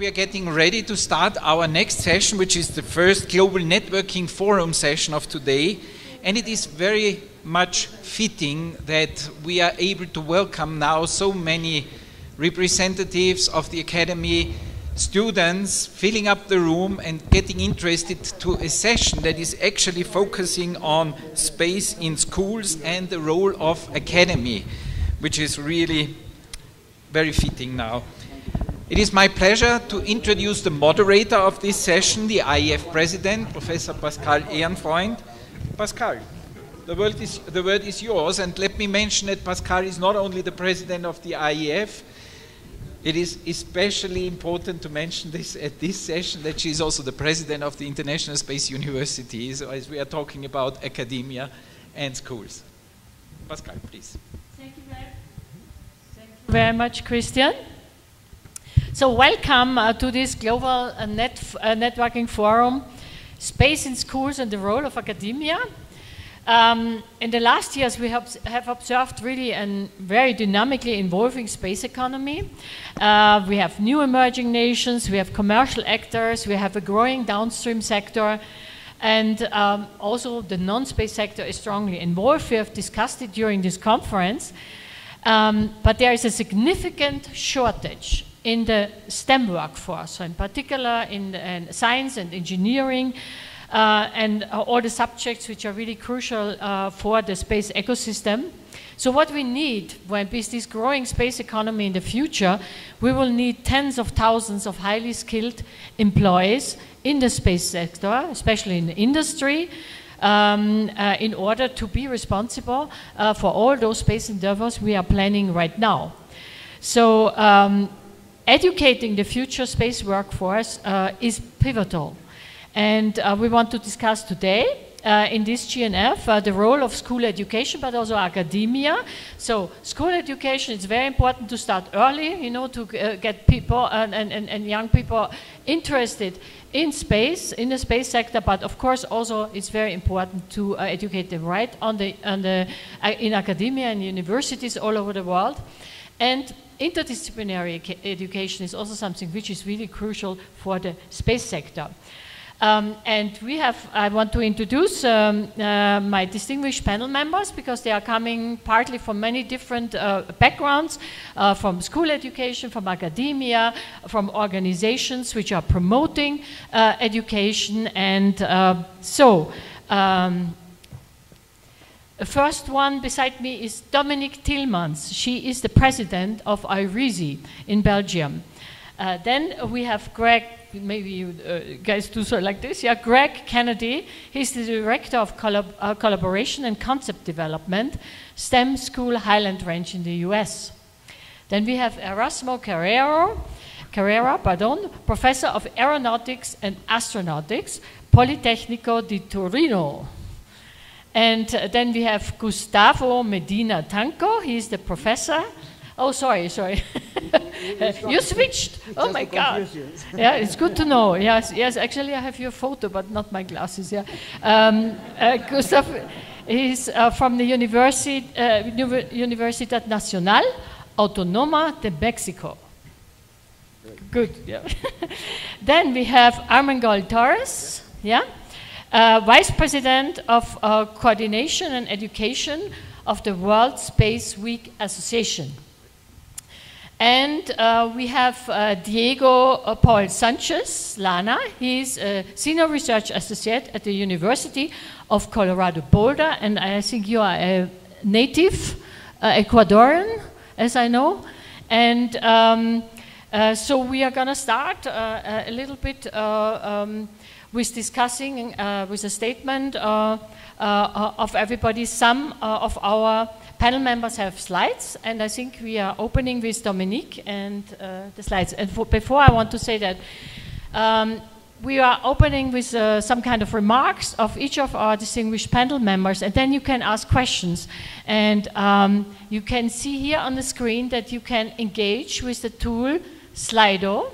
we are getting ready to start our next session, which is the first Global Networking Forum session of today. And it is very much fitting that we are able to welcome now so many representatives of the Academy, students filling up the room and getting interested to a session that is actually focusing on space in schools and the role of academy, which is really very fitting now. It is my pleasure to introduce the moderator of this session, the IAF president, Professor Pascale Ehrenfreund. Pascale, the word, is, the word is yours, and let me mention that Pascale is not only the president of the IAF, it is especially important to mention this at this session that she is also the president of the International Space University, so as we are talking about academia and schools. Pascale, please. Thank you very, Thank you very much, Christian. So welcome uh, to this global uh, net uh, networking forum, Space in Schools and the Role of Academia. Um, in the last years, we have, have, observed really a very dynamically evolving space economy. Uh, we have new emerging nations, we have commercial actors, we have a growing downstream sector, and um, also the non-space sector is strongly involved. We have discussed it during this conference. Um, but there is a significant shortage in the STEM workforce, so in particular in, in science and engineering, uh, and uh, all the subjects which are really crucial uh, for the space ecosystem. So what we need when with this growing space economy in the future, we will need tens of thousands of highly skilled employees in the space sector, especially in the industry, um, uh, in order to be responsible uh, for all those space endeavors we are planning right now. So um, educating the future space workforce uh, is pivotal. And uh, we want to discuss today uh, in this GNF uh, the role of school education, but also academia. So school education is very important to start early, you know, to uh, get people and, and, and young people interested in space, in the space sector, but of course also it's very important to uh, educate them right on the, on the, in academia and universities all over the world. And interdisciplinary education is also something which is really crucial for the space sector. Um, and we have, I want to introduce um, uh, my distinguished panel members because they are coming partly from many different uh, backgrounds, uh, from school education, from academia, from organizations which are promoting uh, education. And uh, so, um, the first one beside me is Dominique Tilmans. She is the president of IRISI in Belgium. Uh, then we have Greg, maybe you uh, guys do so like this. Yeah, Greg Kennedy. He's the director of collab uh, collaboration and concept development, STEM School Highlands Ranch in the US. Then we have Erasmo Carrero, Carrera, pardon, professor of aeronautics and astronautics, Politecnico di Torino. And uh, then we have Gustavo Medina Tanco. He's the professor. Oh, sorry, sorry. you switched. Oh my God. yeah, it's good to know. Yes, yes. Actually, I have your photo, but not my glasses. Yeah. Um, uh, Gustav is uh, from the Universi uh, Universidad Nacional Autónoma de Mexico. Good. Yeah. then we have Armengol Torres. Yeah uh, Vice President of uh, Coordination and Education of the World Space Week Association. And uh, we have uh, Diego uh, Paul Sanchez Lana. He's a Senior Research Associate at the University of Colorado Boulder, and I think you are a native uh, Ecuadorian, as I know. And um, so we are going to start a little bit um, with discussing uh, with a statement uh, uh, of everybody. Some of our panel members have slides, and I think we are opening with Dominique and the slides. And for, before I want to say that um, we are opening with uh, some kind of remarks of each of our distinguished panel members, and then you can ask questions. And um, you can see here on the screen that you can engage with the tool Slido,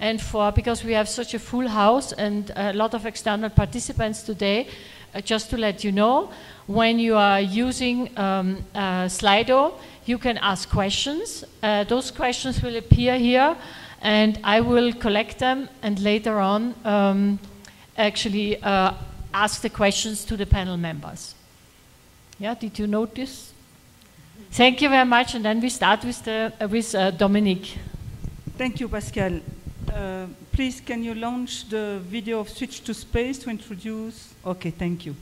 and for because we have such a full house and a lot of external participants today, uh, just to let you know, when you are using um, uh, Slido, you can ask questions. Uh, those questions will appear here, and I will collect them and later on um, actually uh, ask the questions to the panel members. Yeah, did you notice? Thank you very much, and then we start with, the, uh, with uh, Dominique. Thank you, Pascale. Uh, please, can you launch the video of Switch to Space to introduce? Okay, thank you.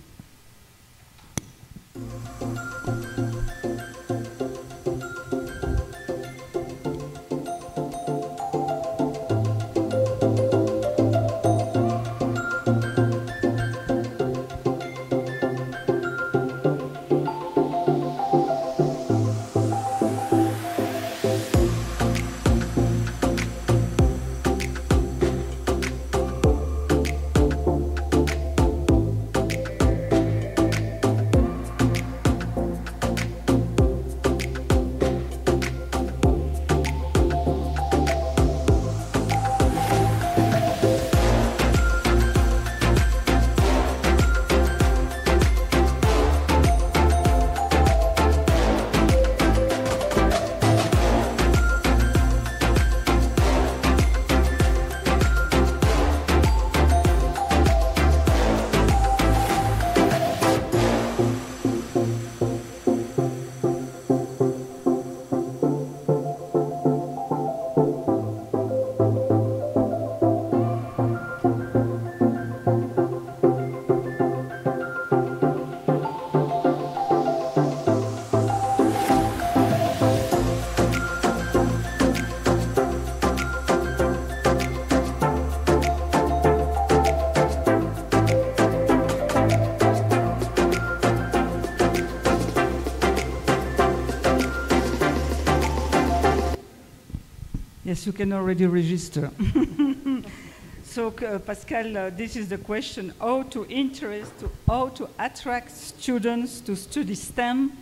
You can already register. so, uh, Pascale, uh, this is the question: how to interest, to, how to attract students to study STEM,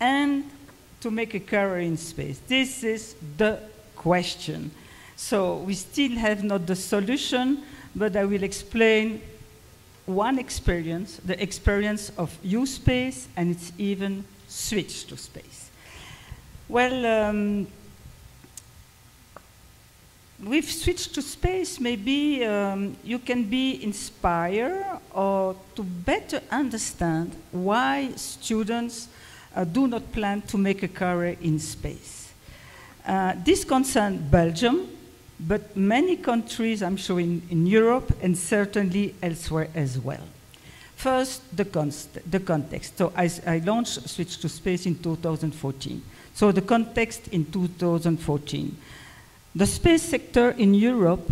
and to make a career in space. This is the question. So we still have not the solution, but I will explain one experience, the experience of U-Space, and it's even switch to space. Well. Um, we've switched to space, maybe um, you can be inspired or to better understand why students uh, do not plan to make a career in space. Uh, this concerns Belgium, but many countries, I'm sure, in, in Europe and certainly elsewhere as well. First, the, the context. So I, I launched Switch to Space in 2014. So the context in 2014. The space sector in Europe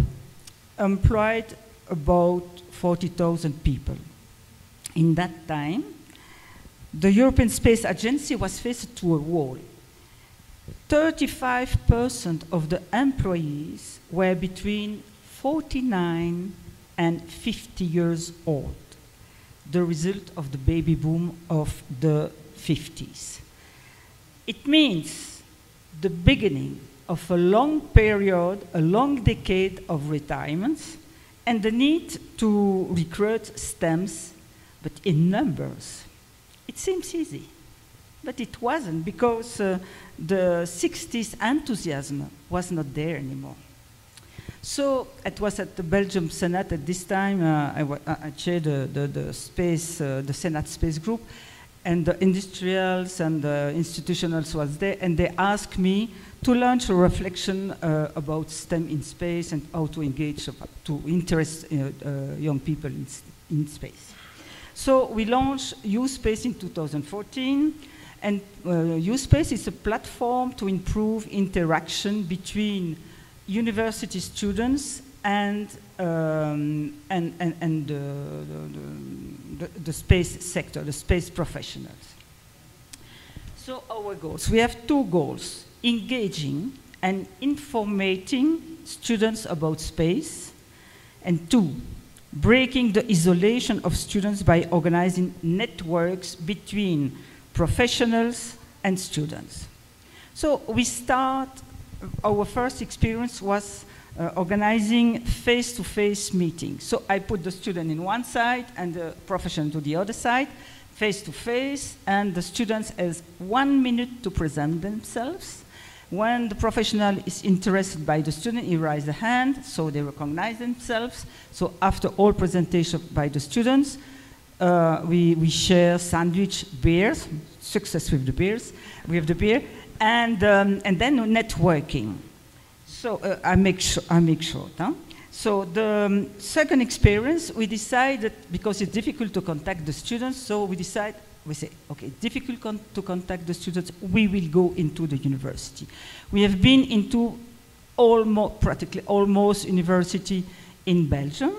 employed about 40,000 people. In that time, the European Space Agency was faced to a wall. 35% of the employees were between 49 and 50 years old, the result of the baby boom of the 50s. It means the beginning of a long period, a long decade of retirements, and the need to recruit STEMs, but in numbers. It seems easy, but it wasn't because uh, the 60s enthusiasm was not there anymore. So it was at the Belgium Senate at this time. Uh, I, chaired the, the, the space, uh, the Senate Space Group, and the industrials and the institutionals was there, and they asked me to launch a reflection uh, about STEM in space and how to engage, uh, to interest uh, uh, young people in, in, space. So we launched U-Space in 2014, and uh, U-Space is a platform to improve interaction between university students and, um, and, and, and the, the, the space sector, the space professionals. So our goals, we have two goals engaging and informating students about space, and two, breaking the isolation of students by organizing networks between professionals and students. So we start, our first experience was uh, organizing face-to-face -face meetings. So I put the student in one side and the professional to the other side, face-to-face, -face, and the students has one minute to present themselves When the professional is interested by the student, he raises the hand, so they recognize themselves. So after all presentation by the students, uh, we, we share sandwich beers, success with the beers, with the beer, and, um, and then networking. So uh, I, make I make short. Huh? So the um, second experience, we decided, because it's difficult to contact the students, so we decide, we say, okay, difficult con to contact the students, we will go into the university. We have been into almost, practically almost university in Belgium,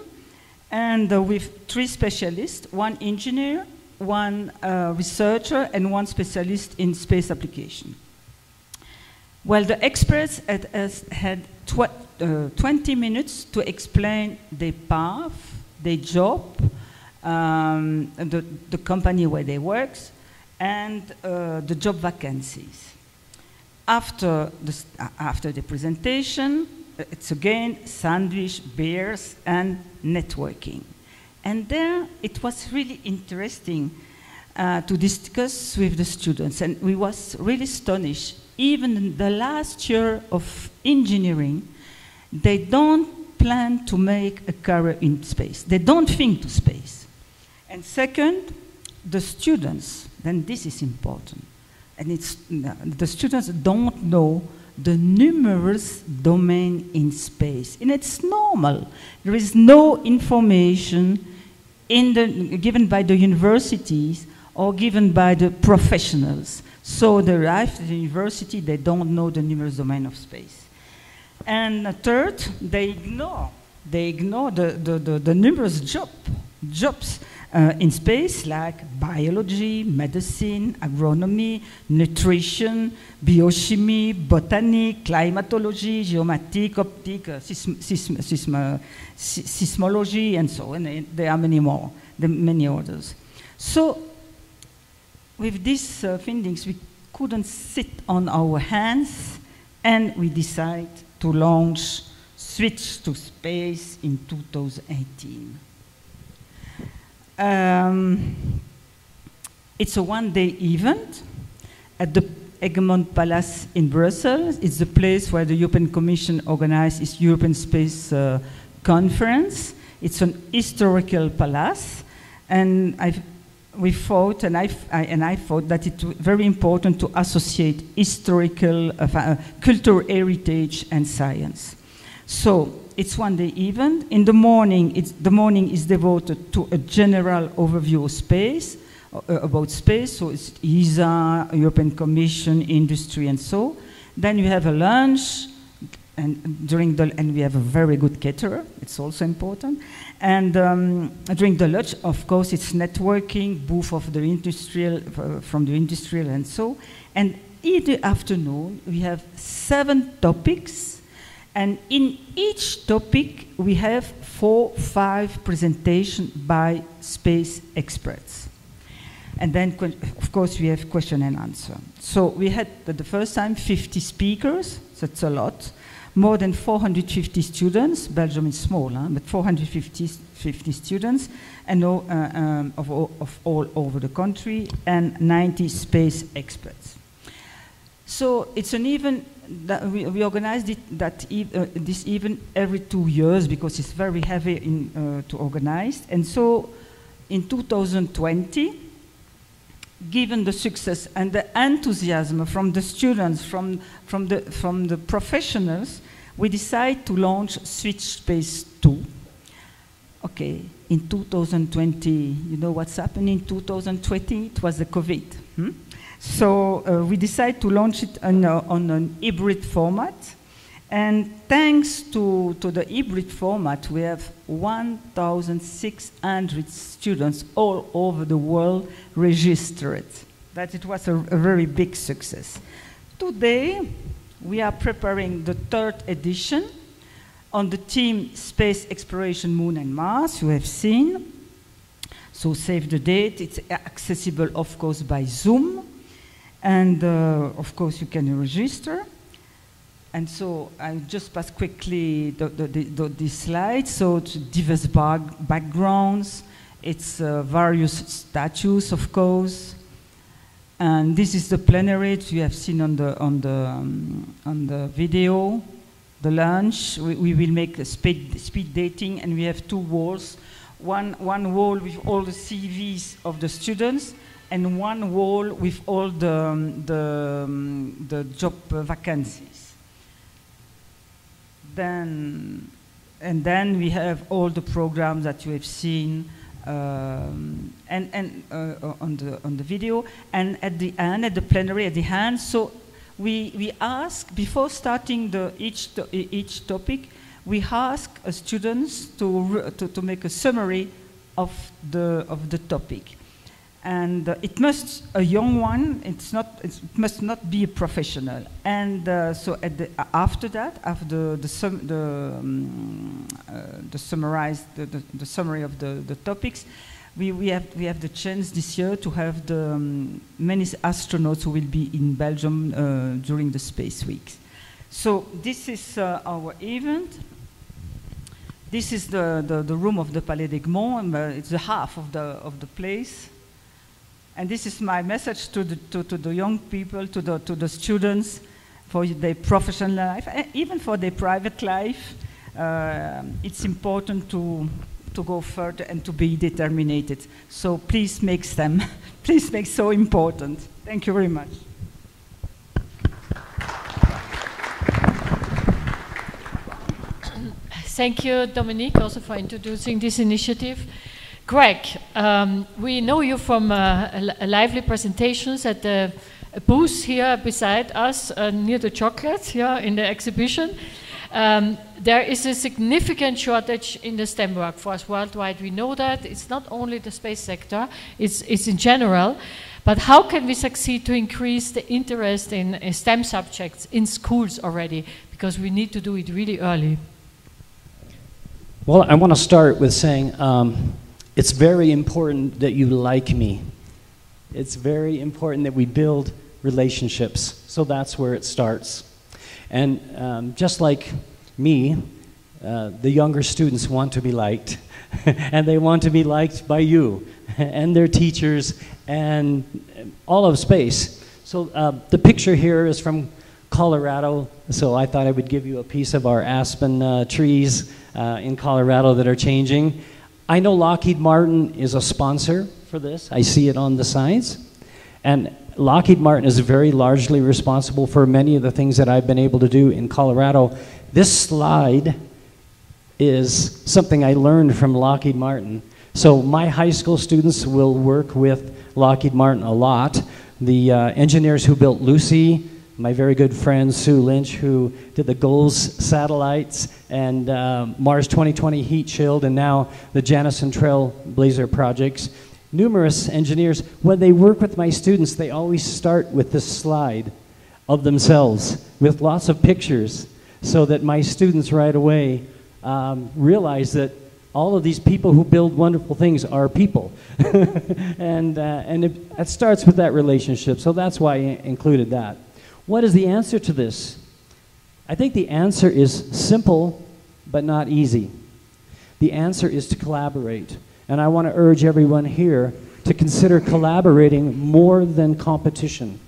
and uh, with three specialists, one engineer, one uh, researcher, and one specialist in space application. Well, the experts had, had tw uh, 20 minutes to explain their path, their job, um, the, the company where they work, and uh, the job vacancies. After the, uh, after the presentation, it's again sandwich, beers, and networking. And there it was really interesting uh, to discuss with the students, and we was really astonished. Even in the last year of engineering, they don't plan to make a career in space. They don't think to space. And second, the students, then this is important, and it's, the students don't know the numerous domain in space. And it's normal. There is no information in the, given by the universities or given by the professionals. So they arrive at the university, they don't know the numerous domain of space. And third, they ignore, they ignore the, the, the, the numerous job, jobs uh, in space like biology, medicine, agronomy, nutrition, biochemie, botany, climatology, geomatic, optic, uh, sism, sism, sism, seismology, and so on. And there are many more, are many others. So with these uh, findings, we couldn't sit on our hands, and we decided to launch Switch to Space in 2018. Um, it's a one-day event at the Egmont Palace in Brussels. It's the place where the European Commission organized its European Space uh, Conference. It's an historical palace, and I've, we thought, and I, I, and I thought that it's very important to associate historical, uh, uh, cultural heritage and science. So it's one day event. In the morning, the morning is devoted to a general overview of space, uh, about space. So it's ESA, European Commission, industry, and so. Then you have a lunch, and during the and we have a very good caterer. It's also important. And um, during the lunch, of course, it's networking, booth of the industrial uh, from the industrial, and so. And in the afternoon, we have seven topics and in each topic, we have four, five presentations by space experts. And then, of course, we have question and answer. So we had, the first time, 50 speakers. That's a lot. More than 450 students. Belgium is small, huh? but 450 50 students, and all, uh, um, of, all, of all over the country, and 90 space experts. So it's an even that we, we organized it, that uh, this even every two years because it's very heavy in, uh, to organize. And so in 2020, given the success and the enthusiasm from the students, from, from, the, from the professionals, we decided to launch Switch Space 2. Okay, in 2020, you know what's happened in 2020? It was the COVID. Hmm? So uh, we decided to launch it on, uh, on an hybrid format. And thanks to, to the hybrid format, we have 1,600 students all over the world registered. That it was a, a very big success. Today, we are preparing the third edition on the theme Space Exploration Moon and Mars, you have seen. So save the date. It's accessible, of course, by Zoom. And uh, of course, you can register. And so I just pass quickly the, the, the, the slides. So it's diverse bag backgrounds, it's uh, various statues, of course. And this is the plenary you have seen on the, on the, um, on the video, the lunch. We, we will make a speed, speed dating and we have two walls. One, one wall with all the CVs of the students and one wall with all the, um, the, um, the job vacancies. Then, and then we have all the programs that you have seen um, and, and uh, on, the, on the video. And at the end, at the plenary, at the end, so we, we ask, before starting the, each, to, each topic, we ask uh, students to, to, to make a summary of the, of the topic and uh, it must a young one it's not it must not be a professional. And uh, so the, after that after the sum, the, um, uh, the summarized the, the, the, summary of the, the topics we, we have we have the chance this year to have the um, many astronauts who will be in Belgium uh, during the space weeks. So this is uh, our event. This is the, the, the room of the Palais d'Egmont, it's the half of the, of the place. And this is my message to the, to, to the young people, to the, to the students, for their professional life, even for their private life. Uh, it's important to, to go further and to be determined. So please make them, please make so important. Thank you very much. Thank you, Dominique, also for introducing this initiative. Greg, um, we know you from uh, lively presentations at the booth here beside us uh, near the chocolates here in the exhibition. Um, there is a significant shortage in the STEM workforce worldwide. We know that. It's not only the space sector, it's, it's in general. But how can we succeed to increase the interest in, in STEM subjects in schools already? Because we need to do it really early. Well, I want to start with saying um, it's very important that you like me. It's very important that we build relationships. So that's where it starts. And um, just like me, uh, the younger students want to be liked. and they want to be liked by you and their teachers and all of space. So uh, the picture here is from Colorado. So I thought I would give you a piece of our aspen uh, trees uh, in Colorado that are changing. I know Lockheed Martin is a sponsor for this. I see it on the sides. And Lockheed Martin is very largely responsible for many of the things that I've been able to do in Colorado. This slide is something I learned from Lockheed Martin. So my high school students will work with Lockheed Martin a lot. The uh, engineers who built Lucy, my very good friend Sue Lynch, who did the GOES satellites and uh, Mars 2020 heat shield, and now the Janison Trailblazer projects. Numerous engineers, when they work with my students, they always start with this slide of themselves with lots of pictures so that my students right away um, realize that all of these people who build wonderful things are people. and uh, and it, it starts with that relationship, so that's why I included that. What is the answer to this? I think the answer is simple, but not easy. The answer is to collaborate. And I want to urge everyone here to consider collaborating more than competition.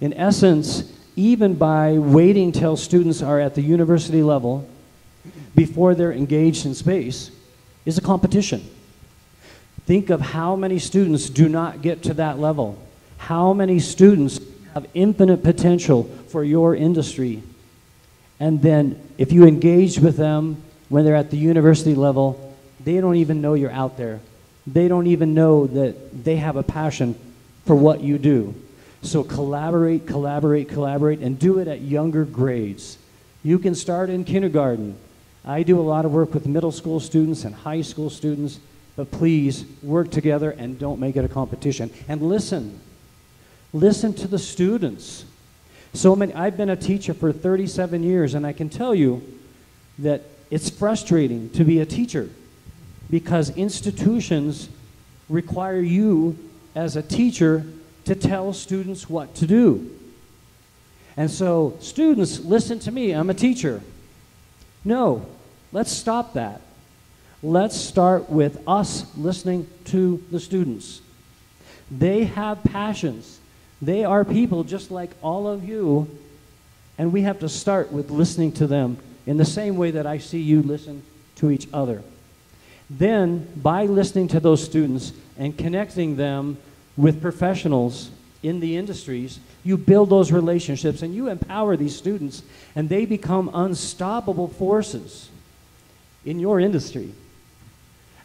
In essence, even by waiting till students are at the university level before they're engaged in space, is a competition. Think of how many students do not get to that level. How many students have infinite potential for your industry. And then if you engage with them when they're at the university level, they don't even know you're out there. They don't even know that they have a passion for what you do. So collaborate, collaborate, collaborate, and do it at younger grades. You can start in kindergarten. I do a lot of work with middle school students and high school students, but please work together and don't make it a competition. And listen. Listen to the students. So many, I've been a teacher for 37 years, and I can tell you that it's frustrating to be a teacher because institutions require you as a teacher to tell students what to do. And so, students, listen to me, I'm a teacher. No, let's stop that. Let's start with us listening to the students. They have passions They are people just like all of you, and we have to start with listening to them in the same way that I see you listen to each other. Then, by listening to those students and connecting them with professionals in the industries, you build those relationships and you empower these students, and they become unstoppable forces in your industry.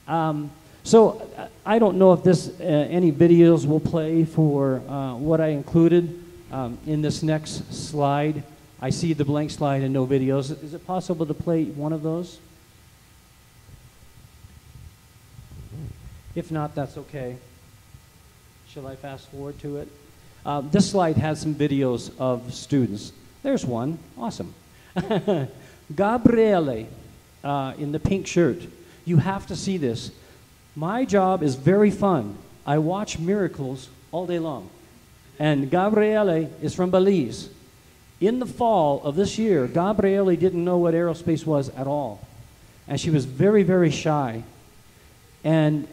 Um, so I don't know if this uh, any videos will play for uh, what I included um, in this next slide. I see the blank slide and no videos. Is it possible to play one of those? If not, that's okay. Shall I fast forward to it? Uh, this slide has some videos of students. There's one. Awesome. Gabriele uh, in the pink shirt. You have to see this. My job is very fun. I watch miracles all day long. And Gabriele is from Belize. In the fall of this year, Gabriele didn't know what aerospace was at all. And she was very, very shy. And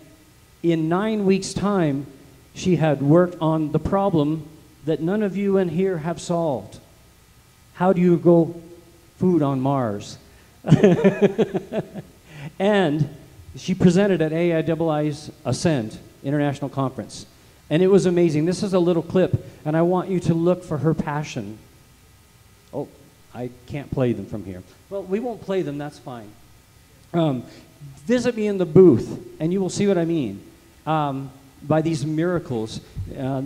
in nine weeks' time, she had worked on the problem that none of you in here have solved. How do you go food on Mars? and she presented at AIAA's Ascend International Conference. And it was amazing. This is a little clip, and I want you to look for her passion. Oh, I can't play them from here. Well, we won't play them, that's fine. Um, visit me in the booth, and you will see what I mean um, by these miracles. Uh,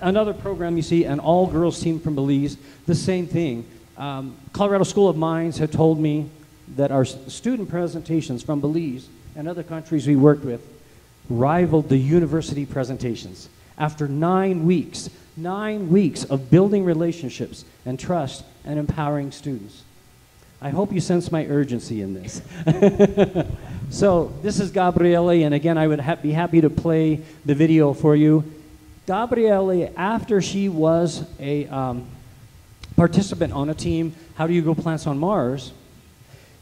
another program you see, an all girls team from Belize, the same thing. Um, Colorado School of Mines had told me that our student presentations from Belize and other countries we worked with rivaled the university presentations. After nine weeks, nine weeks of building relationships and trust and empowering students. I hope you sense my urgency in this. so, this is Gabriele, and again, I would ha be happy to play the video for you. Gabriele, after she was a um, participant on a team, How Do You Grow Plants on Mars?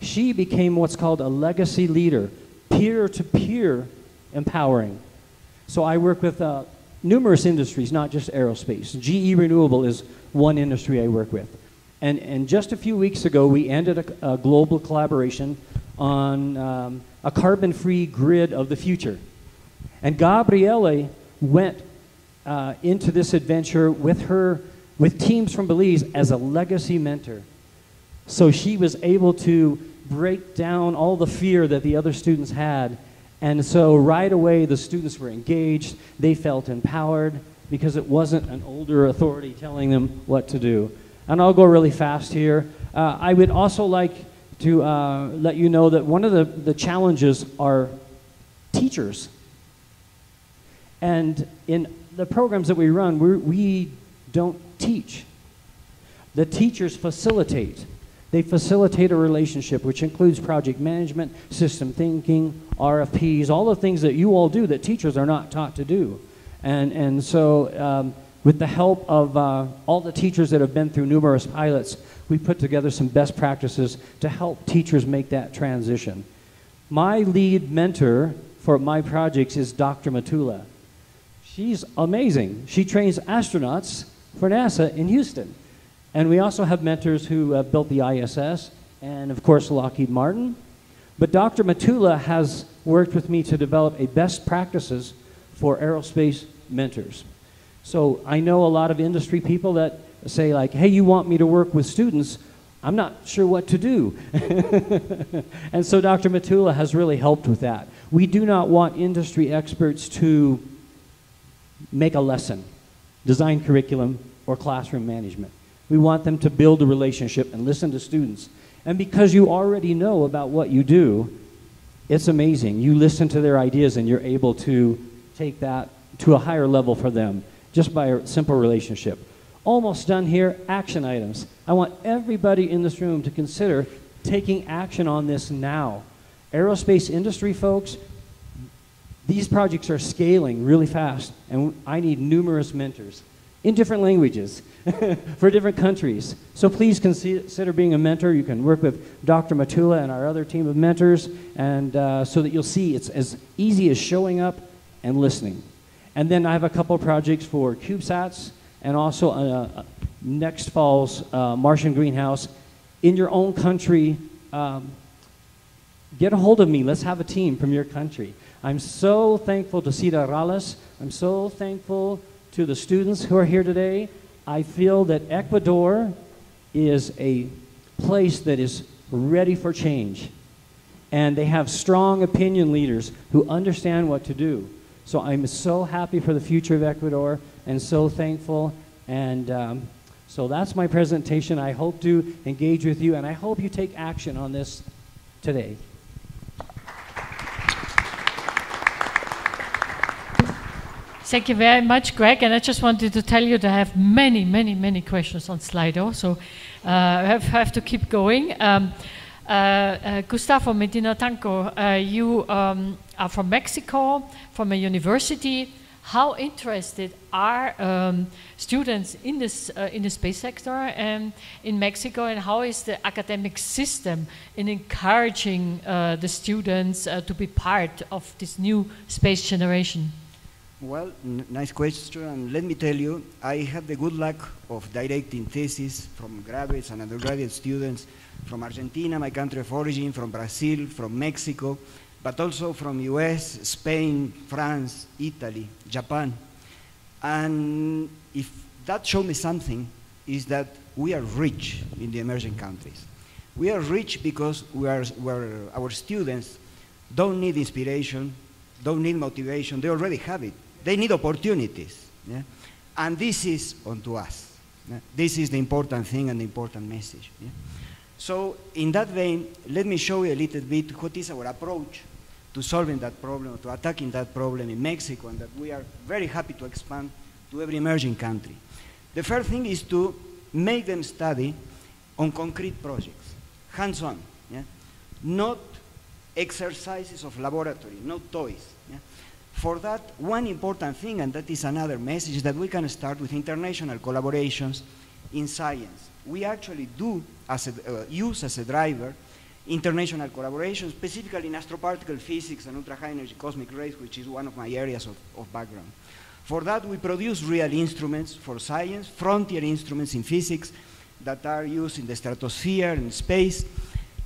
She became what's called a legacy leader peer to peer empowering. So I work with uh, numerous industries, not just aerospace. GE Renewable is one industry I work with. And, and just a few weeks ago, we ended a, a global collaboration on um, a carbon free grid of the future. And Gabriele went uh, into this adventure with her, with teams from Belize as a legacy mentor. So she was able to break down all the fear that the other students had. And so right away, the students were engaged. They felt empowered because it wasn't an older authority telling them what to do. And I'll go really fast here. Uh, I would also like to uh, let you know that one of the, the challenges are teachers. And in the programs that we run, we're, we do not teach. The teachers facilitate. They facilitate a relationship, which includes project management, system thinking, RFPs, all the things that you all do that teachers are not taught to do. And, and so, um, with the help of uh, all the teachers that have been through numerous pilots, we put together some best practices to help teachers make that transition. My lead mentor for my projects is Dr. Matula. She's amazing. She trains astronauts for NASA in Houston. And we also have mentors who uh, built the ISS and, of course, Lockheed Martin. But Dr. Matula has worked with me to develop a best practices for aerospace mentors. So I know a lot of industry people that say, like, hey, you want me to work with students. I'm not sure what to do. and so Dr. Matula has really helped with that. We do not want industry experts to make a lesson, design curriculum, or classroom management. We want them to build a relationship and listen to students. And because you already know about what you do, it's amazing. You listen to their ideas and you're able to take that to a higher level for them just by a simple relationship. Almost done here, action items. I want everybody in this room to consider taking action on this now. Aerospace industry folks, these projects are scaling really fast, and I need numerous mentors in different languages for different countries. So please consider being a mentor. You can work with Dr. Matula and our other team of mentors, and uh, so that you'll see it's as easy as showing up and listening. And then I have a couple projects for CubeSats and also uh, next fall's uh, Martian Greenhouse in your own country. Um, get a hold of me. Let's have a team from your country. I'm so thankful to Cida Rales. I'm so thankful to the students who are here today. I feel that Ecuador is a place that is ready for change. And they have strong opinion leaders who understand what to do. So I'm so happy for the future of Ecuador and so thankful. And um, so that's my presentation. I hope to engage with you, and I hope you take action on this today. Thank you very much, Greg. And I just wanted to tell you that I have many, many, many questions on Slido, so uh, I have, have to keep going. Um, uh, uh, Gustavo Medina Tanco, uh, you um, are from Mexico, from a university. How interested are um, students in this uh, in the space sector and in Mexico, and how is the academic system in encouraging uh, the students to be part of this new space generation? Well, nice question. And let me tell you, I have the good luck of directing theses from graduates and undergraduate students from Argentina, my country of origin, from Brazil, from Mexico, but also from US, Spain, France, Italy, Japan. And if that shows me something, is that we are rich in the emerging countries. We are rich because we are, our students don't need inspiration, don't need motivation, they already have it. They need opportunities. Yeah? And this is onto us. Yeah? This is the important thing and the important message. Yeah? So in that vein, let me show you a little bit what is our approach to solving that problem, to attacking that problem in Mexico, and that we are very happy to expand to every emerging country. The first thing is to make them study on concrete projects, hands-on, yeah? not exercises of laboratory, not toys. For that, one important thing, and that is another message, that we can start with international collaborations in science. We actually do as a, uh, use as a driver international collaboration, specifically in astroparticle physics and ultra-high energy cosmic rays, which is one of my areas of, of background. For that, we produce real instruments for science, frontier instruments in physics that are used in the stratosphere and space,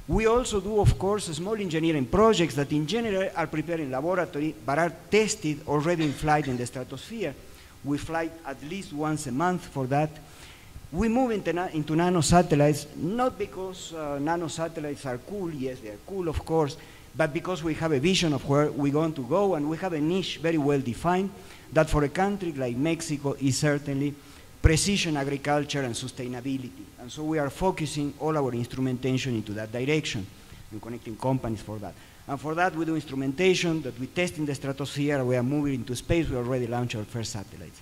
we also do, of course, small engineering projects that in general are prepared in laboratory but are tested already in flight in the stratosphere. We fly at least once a month for that. We move into, na into nano satellites, not because uh, nano satellites are cool, yes, they are cool, of course, but because we have a vision of where we're going to go and we have a niche very well defined that for a country like Mexico is certainly precision agriculture and sustainability. And so we are focusing all our instrumentation into that direction and connecting companies for that. And for that, we do instrumentation that we test in the stratosphere. We are moving into space. We already launched our first satellites.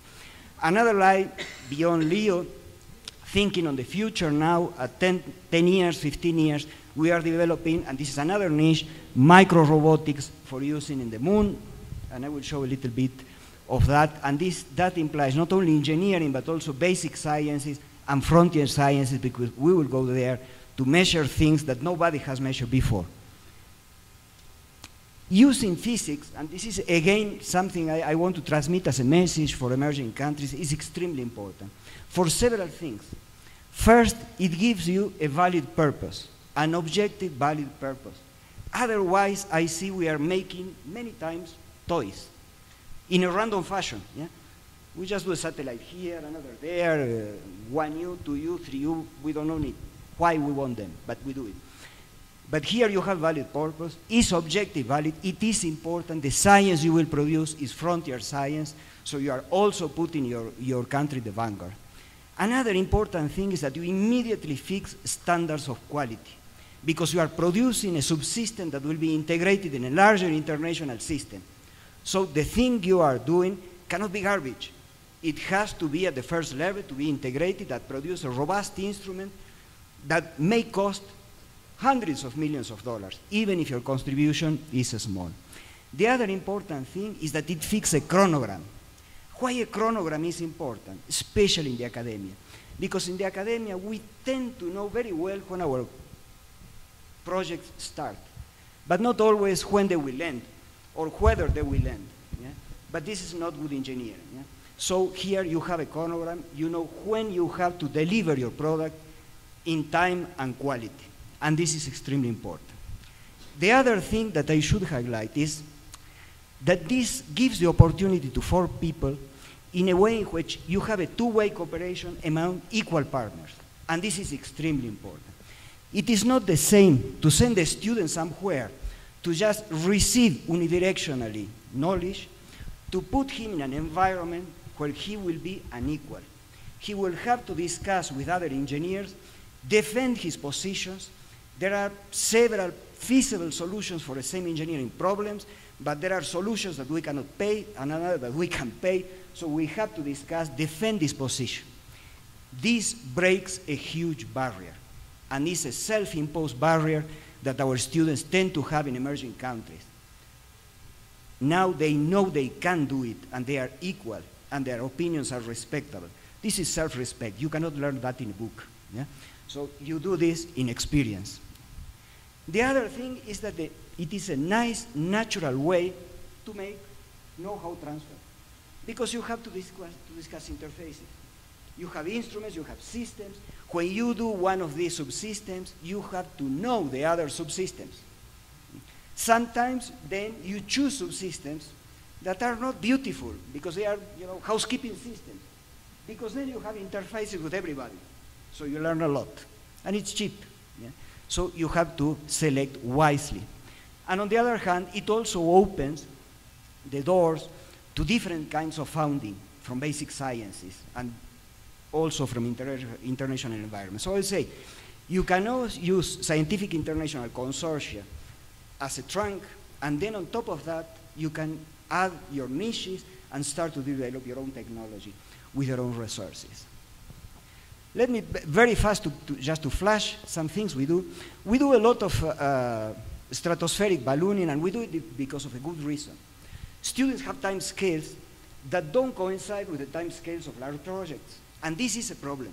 Another line beyond LEO, thinking on the future now, at 10, 10 years, 15 years, we are developing, and this is another niche, micro robotics for using in the moon. And I will show a little bit of that, and this, that implies not only engineering, but also basic sciences and frontier sciences, because we will go there to measure things that nobody has measured before. Using physics, and this is again something I, I want to transmit as a message for emerging countries, is extremely important for several things. First, it gives you a valid purpose, an objective valid purpose. Otherwise, I see we are making many times toys in a random fashion. Yeah? We just do a satellite here, another there, uh, one U, two U, three U. We don't know why we want them, but we do it. But here you have valid purpose, is objective valid, it is important, the science you will produce is frontier science, so you are also putting your, your country the vanguard. Another important thing is that you immediately fix standards of quality because you are producing a subsystem that will be integrated in a larger international system. So the thing you are doing cannot be garbage. It has to be at the first level to be integrated that produce a robust instrument that may cost hundreds of millions of dollars, even if your contribution is small. The other important thing is that it fixes a chronogram. Why a chronogram is important, especially in the academia? Because in the academia, we tend to know very well when our projects start, but not always when they will end or whether they will end. Yeah? But this is not good engineering. Yeah? So here you have a chronogram, you know when you have to deliver your product in time and quality. And this is extremely important. The other thing that I should highlight is that this gives the opportunity to four people in a way in which you have a two-way cooperation among equal partners. And this is extremely important. It is not the same to send a student somewhere to just receive unidirectionally knowledge, to put him in an environment where he will be unequal. He will have to discuss with other engineers, defend his positions. There are several feasible solutions for the same engineering problems, but there are solutions that we cannot pay and another that we can pay, so we have to discuss, defend this position. This breaks a huge barrier, and it's a self-imposed barrier that our students tend to have in emerging countries. Now they know they can do it, and they are equal, and their opinions are respectable. This is self-respect. You cannot learn that in a book. Yeah? So you do this in experience. The other thing is that the, it is a nice, natural way to make know-how transfer. Because you have to discuss, to discuss interfaces. You have instruments, you have systems. When you do one of these subsystems, you have to know the other subsystems. Sometimes then you choose subsystems that are not beautiful because they are, you know, housekeeping systems. Because then you have interfaces with everybody. So you learn a lot. And it's cheap. Yeah? So you have to select wisely. And on the other hand, it also opens the doors to different kinds of funding from basic sciences and also from inter international environments. So I'll say, you can use scientific international consortia as a trunk, and then on top of that, you can add your niches and start to develop your own technology with your own resources. Let me very fast to, to, just to flash some things we do. We do a lot of uh, stratospheric ballooning, and we do it because of a good reason. Students have time scales that don't coincide with the time scales of large projects, and this is a problem.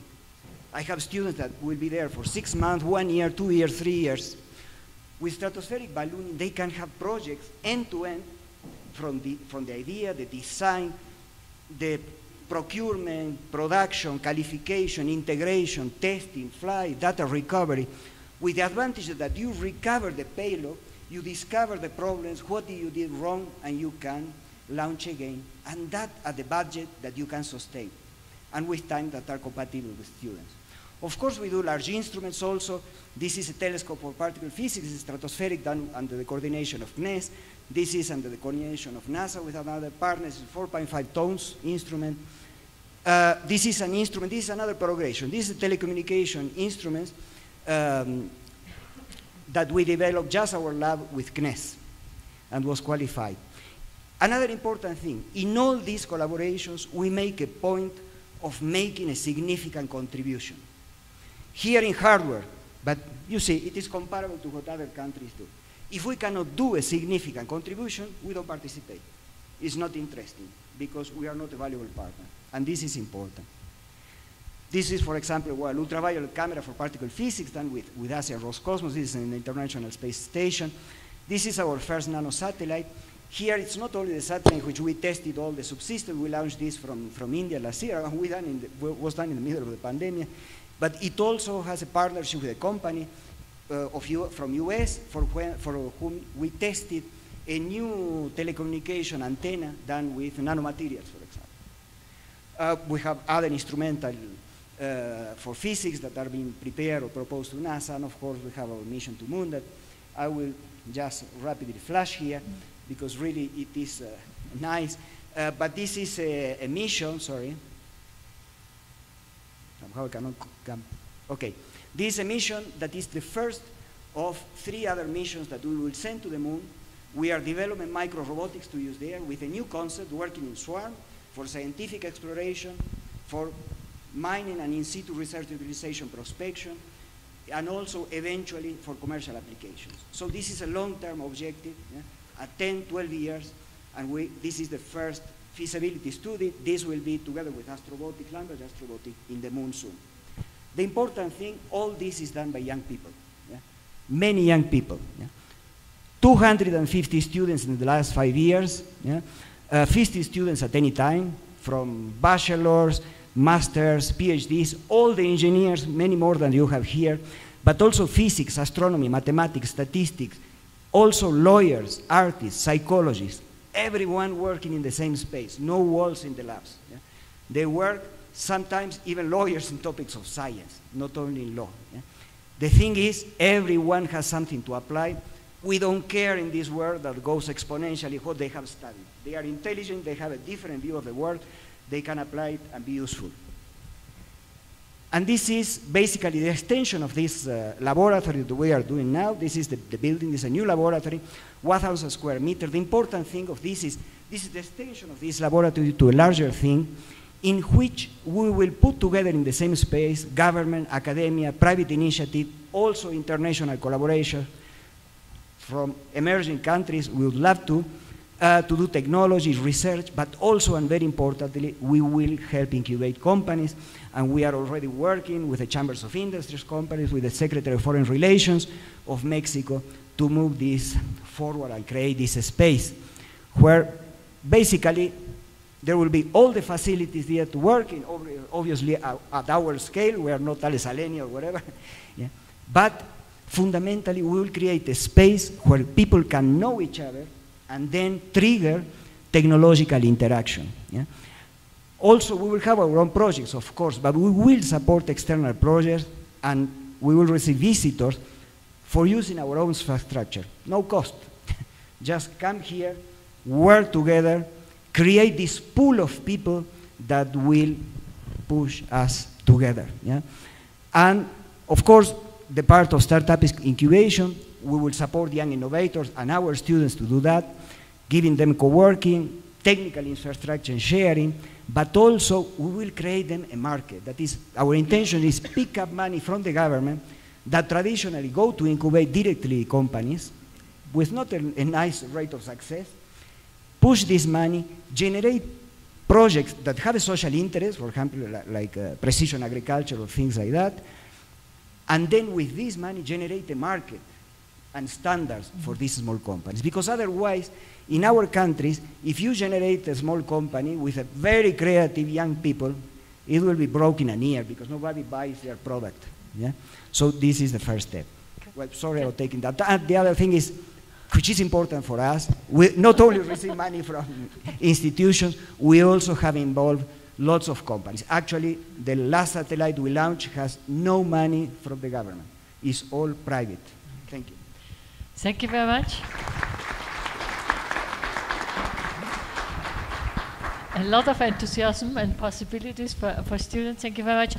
I have students that will be there for six months, one year, two years, three years. With stratospheric ballooning, they can have projects end to end from the, from the idea, the design, the procurement, production, qualification, integration, testing, flight, data recovery, with the advantage that you recover the payload, you discover the problems, what did you did wrong, and you can launch again, and that at the budget that you can sustain, and with time that are compatible with students. Of course, we do large instruments also. This is a telescope for particle physics, it's stratospheric done under the coordination of CNES. This is under the coordination of NASA with another partner, it's a 4.5 tons instrument. Uh, this is an instrument, this is another progression. This is a telecommunication instrument um, that we developed just our lab with CNES and was qualified. Another important thing, in all these collaborations, we make a point of making a significant contribution. Here in hardware, but you see, it is comparable to what other countries do. If we cannot do a significant contribution, we don't participate. It's not interesting because we are not a valuable partner, and this is important. This is, for example, well, ultraviolet camera for particle physics done with, with ASIA Roscosmos. This is an International Space Station. This is our first nanosatellite. Here, it's not only the satellite in which we tested all the subsystems. We launched this from, from India last year, we done the, was done in the middle of the pandemic. But it also has a partnership with a company uh, of U from US for, when, for whom we tested a new telecommunication antenna done with nanomaterials, for example. Uh, we have other instrumental uh, for physics that are being prepared or proposed to NASA, and of course we have our mission to moon that I will just rapidly flash here because really it is uh, nice. Uh, but this is a, a, mission, sorry. Somehow I cannot come. Okay. This is a mission that is the first of three other missions that we will send to the moon. We are developing micro robotics to use there with a new concept working in swarm for scientific exploration, for mining and in situ research utilization prospection, and also eventually for commercial applications. So this is a long-term objective, yeah, at 10, 12 years, and we, this is the first feasibility study. This will be together with Astrobotic, Lambda Astrobotic in the moon soon. The important thing, all this is done by young people, yeah? many young people. Yeah? 250 students in the last five years, yeah? uh, 50 students at any time, from bachelors, masters, PhDs, all the engineers, many more than you have here, but also physics, astronomy, mathematics, statistics, also lawyers, artists, psychologists, everyone working in the same space, no walls in the labs. Yeah? They work, sometimes even lawyers in topics of science, not only in law. Yeah? The thing is, everyone has something to apply. We don't care in this world that goes exponentially what they have studied. They are intelligent, they have a different view of the world, they can apply it and be useful. And this is basically the extension of this uh, laboratory that we are doing now. This is the, the building, this is a new laboratory, 1,000 square meters. The important thing of this is this is the extension of this laboratory to a larger thing in which we will put together in the same space government, academia, private initiative, also international collaboration from emerging countries. We would love to, uh, to do technology, research, but also, and very importantly, we will help incubate companies and we are already working with the chambers of industries companies, with the Secretary of Foreign Relations of Mexico to move this forward and create this space where basically there will be all the facilities there to work in, obviously uh, at our scale, we are not Thales Alenia or whatever, yeah. but fundamentally we will create a space where people can know each other and then trigger technological interaction. Yeah. Also, we will have our own projects, of course, but we will support external projects and we will receive visitors for using our own infrastructure. No cost. Just come here, work together, create this pool of people that will push us together. Yeah? And of course, the part of startup is incubation. We will support young innovators and our students to do that, giving them co-working, technical infrastructure sharing, but also we will create them a market. That is, our intention is pick up money from the government that traditionally go to incubate directly companies with not a, a nice rate of success, push this money, generate projects that have a social interest, for example, like uh, precision agriculture or things like that, and then with this money generate a market and standards for these small companies. Because otherwise, in our countries, if you generate a small company with a very creative young people, it will be broken in a year because nobody buys their product. Yeah? So this is the first step. Well, sorry about taking that. And the other thing is, which is important for us, we not only receive money from institutions, we also have involved lots of companies. Actually, the last satellite we launched has no money from the government. It's all private. Thank you. Thank you very much. A lot of enthusiasm and possibilities for, for students. Thank you very much.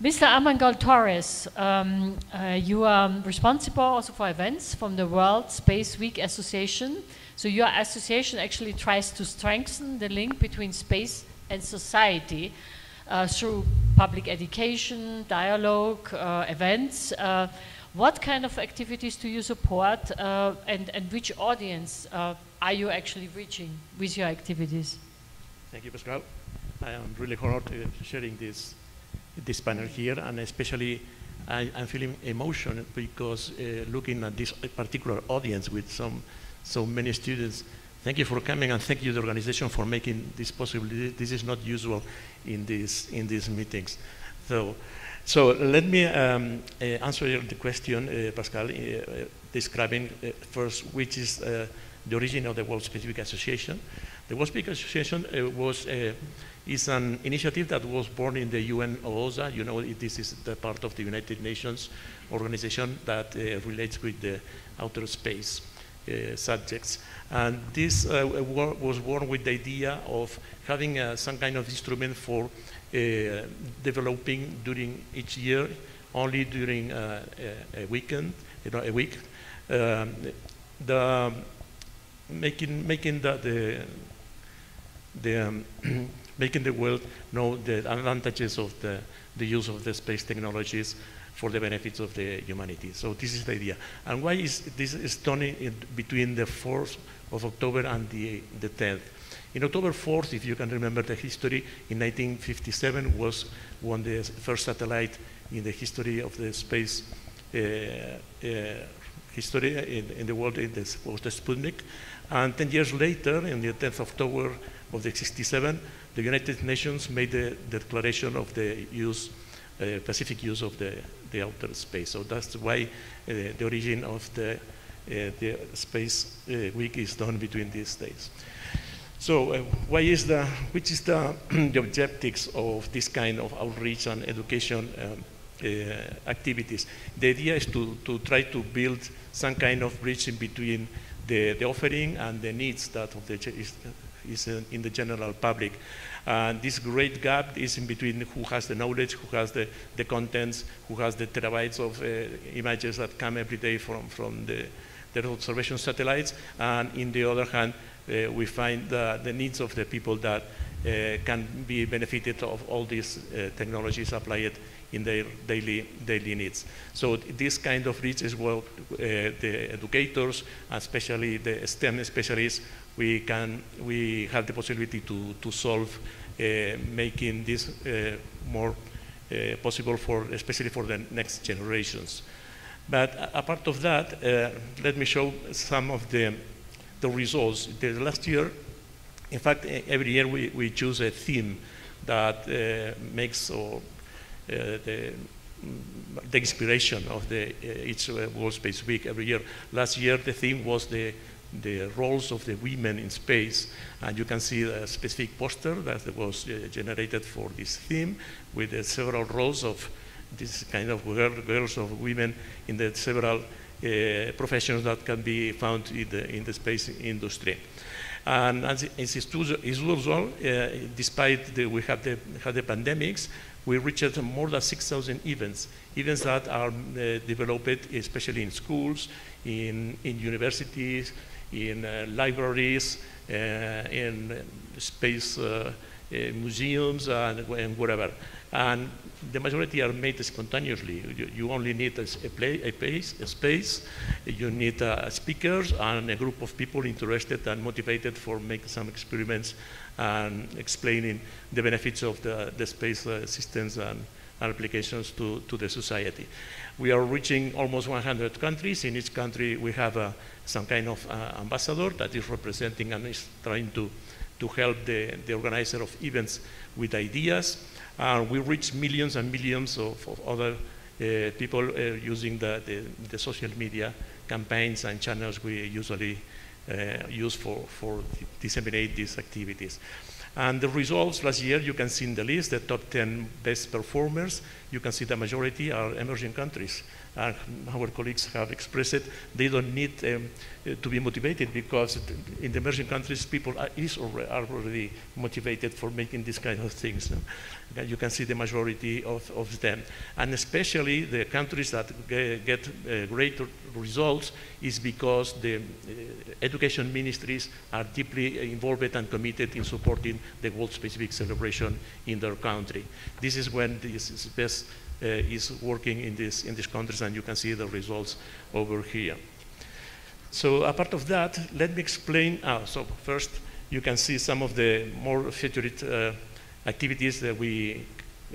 Mr. Amangal Torres, um, uh, you are responsible also for events from the World Space Week Association. So your association actually tries to strengthen the link between space and society uh, through public education, dialogue, uh, events. Uh, what kind of activities do you support uh, and, and which audience uh, are you actually reaching with your activities? Thank you, Pascale. I am really honored to sharing this, this panel here, and especially I, am feeling emotion because uh, looking at this particular audience with some, so many students, thank you for coming and thank you the organization for making this possible. This is not usual in, this, in these meetings. So, so let me um, uh, answer the question, uh, Pascale, uh, describing uh, first which is uh, the origin of the World Week Association. The World Space Association uh, was uh, is an initiative that was born in the UN OOSA. You know, this is the part of the United Nations organization that uh, relates with the outer space uh, subjects. And this uh, was born with the idea of having uh, some kind of instrument for developing during each year, only during a weekend, you know, a week. Um, the making making the, the the, um, making the world know the advantages of the, the use of the space technologies for the benefits of the humanity. So this is the idea. And why is this in between the 4th of October and the, the 10th? In October 4th, if you can remember the history, in 1957 was when the first satellite in the history of the space uh, uh, history in, in, the world in this, was the Sputnik. And 10 years later, in the 10th of October of the 67, the United Nations made the, declaration of the use, uh, Pacific use of the, the outer space. So that's why uh, the origin of the, uh, the Space uh, Week is done between these days. So, uh, why is the, which is the, the objectives of this kind of outreach and education um, uh, activities? The idea is to, to try to build some kind of bridge in between the, the offering and the needs that of the is, is in the general public. And this great gap is in between who has the knowledge, who has the, the contents, who has the terabytes of uh, images that come every day from, from the, the observation satellites, and in the other hand, uh, we find the, the, needs of the people that uh, can be benefited of all these uh, technologies applied in their daily, daily needs. So this kind of reach is what the educators, especially the STEM specialists, we, can, we have the possibility to, to solve making this more uh, possible for, especially for the next generations. But apart of that, uh, let me show some of the the results. The last year, in fact, every year we, we choose a theme that uh, makes or, uh, the, the inspiration of the, uh, each uh, World Space Week every year. Last year, the theme was the, the roles of the women in space, and you can see a specific poster that was uh, generated for this theme with uh, several roles of this kind of girl, girls of women in the several uh, professions that can be found in the, in the space industry. And as is usual, uh, despite the, we have the, have the pandemics, we reached more than 6,000 events, events that are uh, developed especially in schools, in, in universities, in uh, libraries, uh, in space uh, museums, and, and whatever. And the majority are made spontaneously. You, you only need a, a, play, a, pace, a space, you need uh, speakers and a group of people interested and motivated for making some experiments and explaining the benefits of the, the space uh, systems and applications to, to the society. We are reaching almost 100 countries. In each country, we have uh, some kind of uh, ambassador that is representing and is trying to, to help the, the organizer of events with ideas. Uh, we reach millions and millions of, of other uh, people uh, using the, the, the, social media campaigns and channels we usually use for, for disseminate these activities. And the results last year, you can see in the list, the top 10 best performers, you can see the majority are emerging countries and our colleagues have expressed it, they don't need um, uh, to be motivated because in the emerging countries, people are, is already, are already motivated for making these kind of things. You can see the majority of, of them. And especially the countries that get uh, great results is because the uh, education ministries are deeply involved and committed in supporting the World Specific celebration in their country. This is when this is best is working in, this, in these countries, and you can see the results over here. So apart of that, let me explain. Ah, so first, you can see some of the more featured uh, activities that we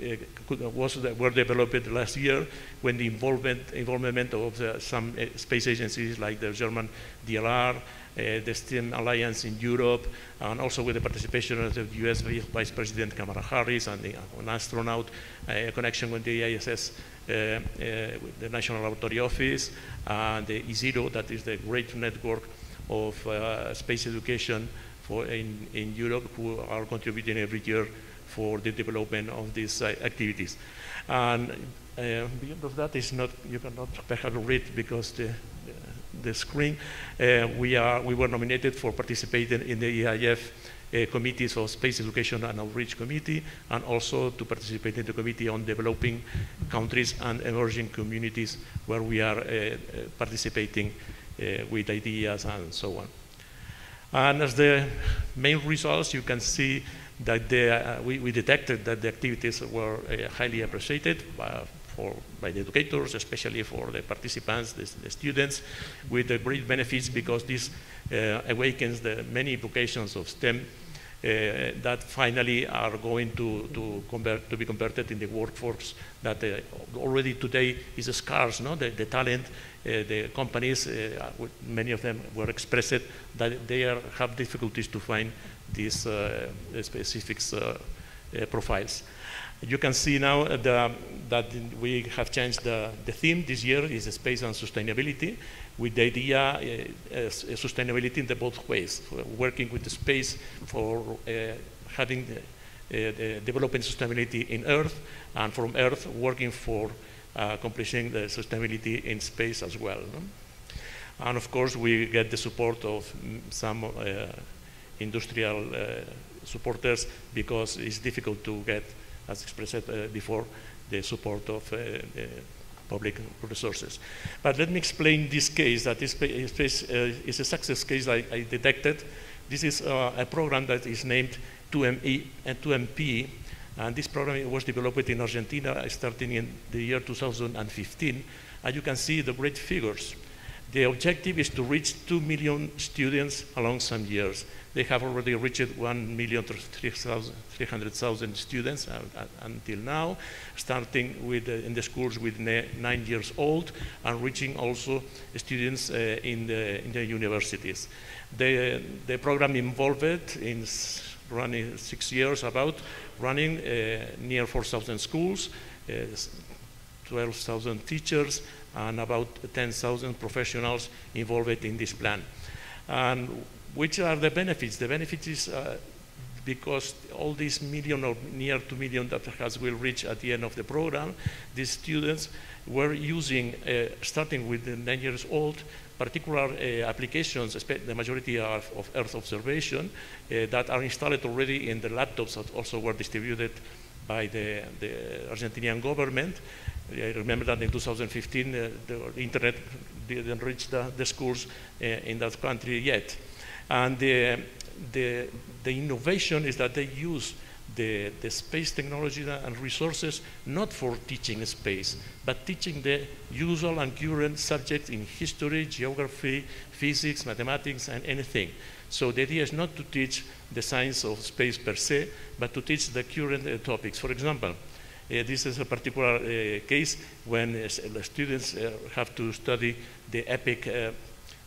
uh, could, was that were developed last year when the involvement, involvement of some uh, space agencies like the German DLR, uh, the STEM Alliance in Europe, and also with the participation of the US Vice President Kamala Harris and the, an astronaut, uh, connection with the ISS, uh, the National Laboratory Office, and the ESERO, that is the great network of space education for in, in Europe who are contributing every year for the development of these uh, activities. And uh, beyond of that is not, you cannot perhaps read because the, the screen. Uh, we, are, we were nominated for participating in the IAF uh, committees of Space Education and Outreach Committee, and also to participate in the Committee on Developing Countries and Emerging Communities, where we are uh, uh participating uh, with ideas and so on. And as the main results, you can see that the, uh, we, we, detected that the activities were highly appreciated for, by the educators, especially for the participants, the, the students, with the great benefits because this uh, awakens the many vocations of STEM uh, that finally are going to, to, convert, to be converted in the workforce that uh, already today is scarce. No? The, the talent the companies, uh, many of them were expressed that they are, have difficulties to find these uh, specific profiles. You can see now uh, the, that we have changed the, the theme this year is space and sustainability with the idea uh, uh, uh sustainability in the both ways, working with the space for uh, having the, developing sustainability in Earth and from Earth working for accomplishing the sustainability in space as well. No? And of course, we get the support of some industrial supporters because it's difficult to get as expressed uh, before, the support of uh, public resources. But let me explain this case, that this uh, is a success case I, I detected. This is a program that is named 2ME and 2MP, and this program was developed in Argentina starting in the year 2015. And you can see the great figures. The objective is to reach 2 million students along some years. They have already reached 1,300,000 students uh, uh, until now, starting with, uh, in the schools with nine years old and reaching also students in, the, in the universities. The, the program involved in running six years about running near 4,000 schools, uh, 12,000 teachers, and about 10,000 professionals involved in this plan. And which are the benefits? The benefit is uh, because all these million or near to million that has will reach at the end of the program, these students were using, uh, starting with the nine years old, particular uh, applications, the majority are of Earth observation, uh, that are installed already in the laptops that also were distributed by the, the Argentinian government. I remember that in 2015, uh, the internet didn't reach the, the schools uh, in that country yet. And the, the, the innovation is that they use the, the space technology and resources not for teaching space, but teaching the usual and current subjects in history, geography, physics, mathematics, and anything. So the idea is not to teach the science of space per se, but to teach the current uh, topics. For example, uh, this is a particular uh, case when uh, students uh, have to study the epic uh,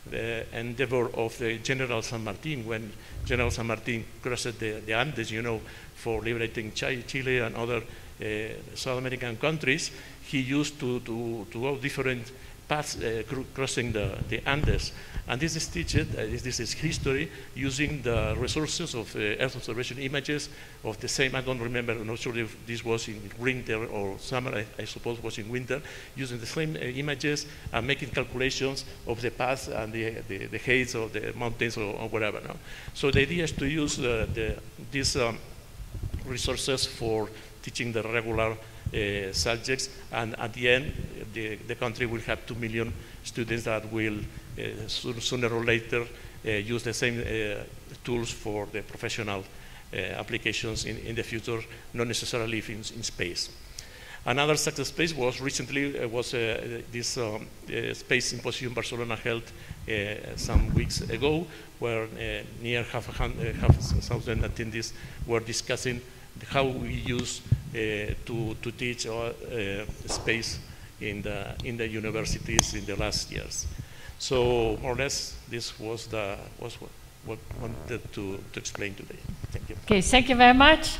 the endeavor of the General San Martin when General San Martin crossed the, the Andes, you know, for liberating Chile and other uh, South American countries. He used to, to, to go different paths uh, crossing the, the Andes. And this is taught, uh, this is history, using the resources of uh, Earth observation images of the same, I don't remember, I'm not sure if this was in winter or summer, I, I suppose was in winter, using the same images and making calculations of the path and the, the, the heights of the mountains or, or whatever. No? So the idea is to use the, these um, resources for teaching the regular uh, subjects, and at the end, the, the country will have 2 million students that will uh, sooner or later uh, use the same uh, tools for the professional applications in, in the future, not necessarily in, in space. Another success space was recently uh, was uh, this um, uh, space symposium Barcelona held some weeks ago, where near half a, hundred, half thousand attendees were discussing how we use to to teach our space in the in the universities in the last years. So more or less, this was the was what, what I wanted to, to explain today. Thank you. Okay, thank you very much.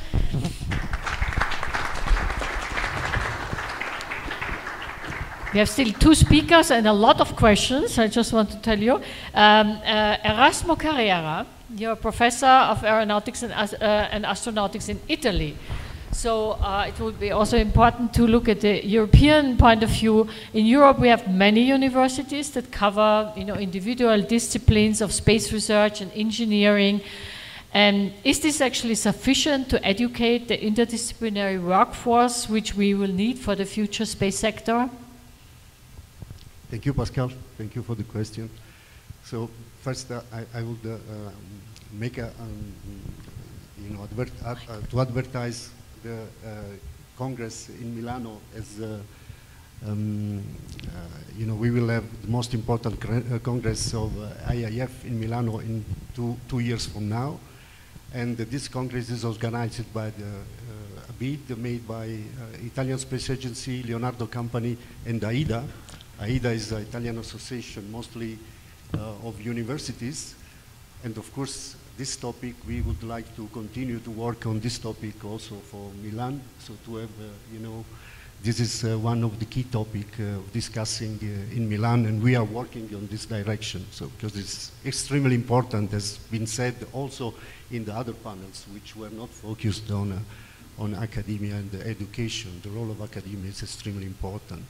We have still two speakers and a lot of questions. I just want to tell you. Um, uh, Erasmo Carrera, you're a professor of aeronautics and, uh, and astronautics in Italy. So uh, it would be also important to look at the European point of view. In Europe, we have many universities that cover, you know, individual disciplines of space research and engineering. And is this actually sufficient to educate the interdisciplinary workforce which we will need for the future space sector? Thank you, Pascale. Thank you for the question. So first, uh, I, I, would uh, make a, um, you know, advert, uh, to advertise the uh, Congress in Milano as uh, um, uh, you know, we will have the most important Congress of IAF in Milano in two, two years from now. And this Congress is organized by the bid made by Italian Space Agency, Leonardo Company, and AIDA. AIDA is the Italian association mostly uh, of universities. And of course, this topic, we would like to continue to work on this topic also for Milan, so to have, uh, you know, this is uh, one of the key topic uh, of discussing uh, in Milan, and we are working on this direction. So, because it's extremely important, as been said also in the other panels, which were not focused on uh, on academia and education. The role of academia is extremely important.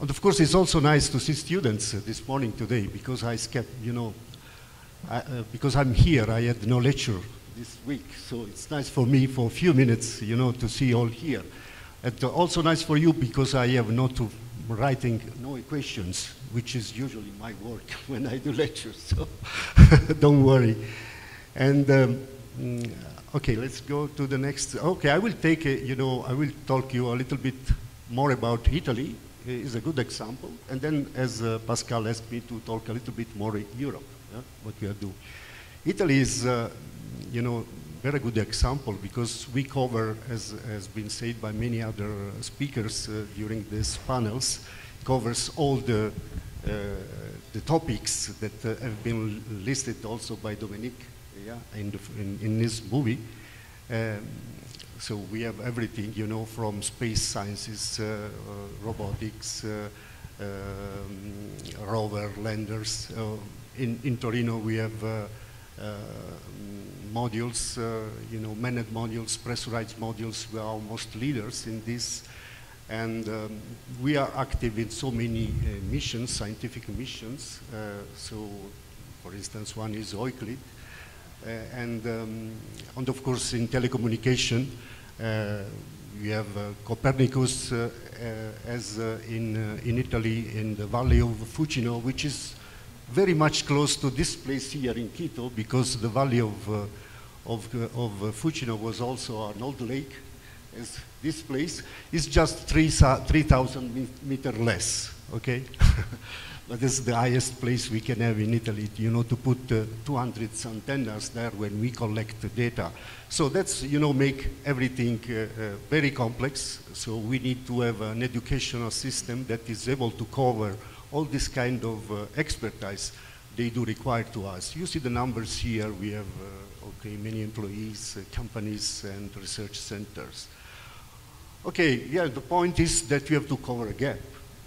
And of course, it's also nice to see students uh, this morning today because I skipped, you know, I, uh, because I'm here, I had no lecture this week, so it's nice for me for a few minutes, you know, to see all here. And also nice for you because I have not to writing no equations, which is usually my work when I do lectures, so don't worry. And um, mm, okay, let's go to the next. Okay, I will take, a, you know, I will talk you a little bit more about Italy, is a good example. And then as uh, Pascale asked me to talk a little bit more Europe, yeah, what we are doing. Italy is, uh, you know, very good example because we cover, as has been said by many other speakers uh, during these panels, covers all the, uh, the topics that uh, have been listed also by Dominique yeah, in, the, in, in this movie. Um, so we have everything, you know, from space sciences, uh, uh, robotics, uh, um, rover landers. in, in Torino we have modules, you know, manned modules, pressurized modules. We are almost leaders in this. And um, we are active in so many uh, missions, scientific missions. Uh, so, for instance, one is Euclid. Uh, and, um, and of course, in telecommunication, uh, we have uh, Copernicus as in, in Italy in the Valley of Fucino, which is very much close to this place here in Quito because the Valley of of, of uh, Fucino was also an old lake, as this place is just 3,000 3, meter less, okay? but this the highest place we can have in Italy, you know, to put uh, 200 antennas there when we collect the data. So that's, you know, make everything uh, uh, very complex. So we need to have an educational system that is able to cover all this kind of uh, expertise they do require to us. You see the numbers here. We have uh, okay, many employees, companies, and research centers. Okay, yeah, the point is that we have to cover a gap.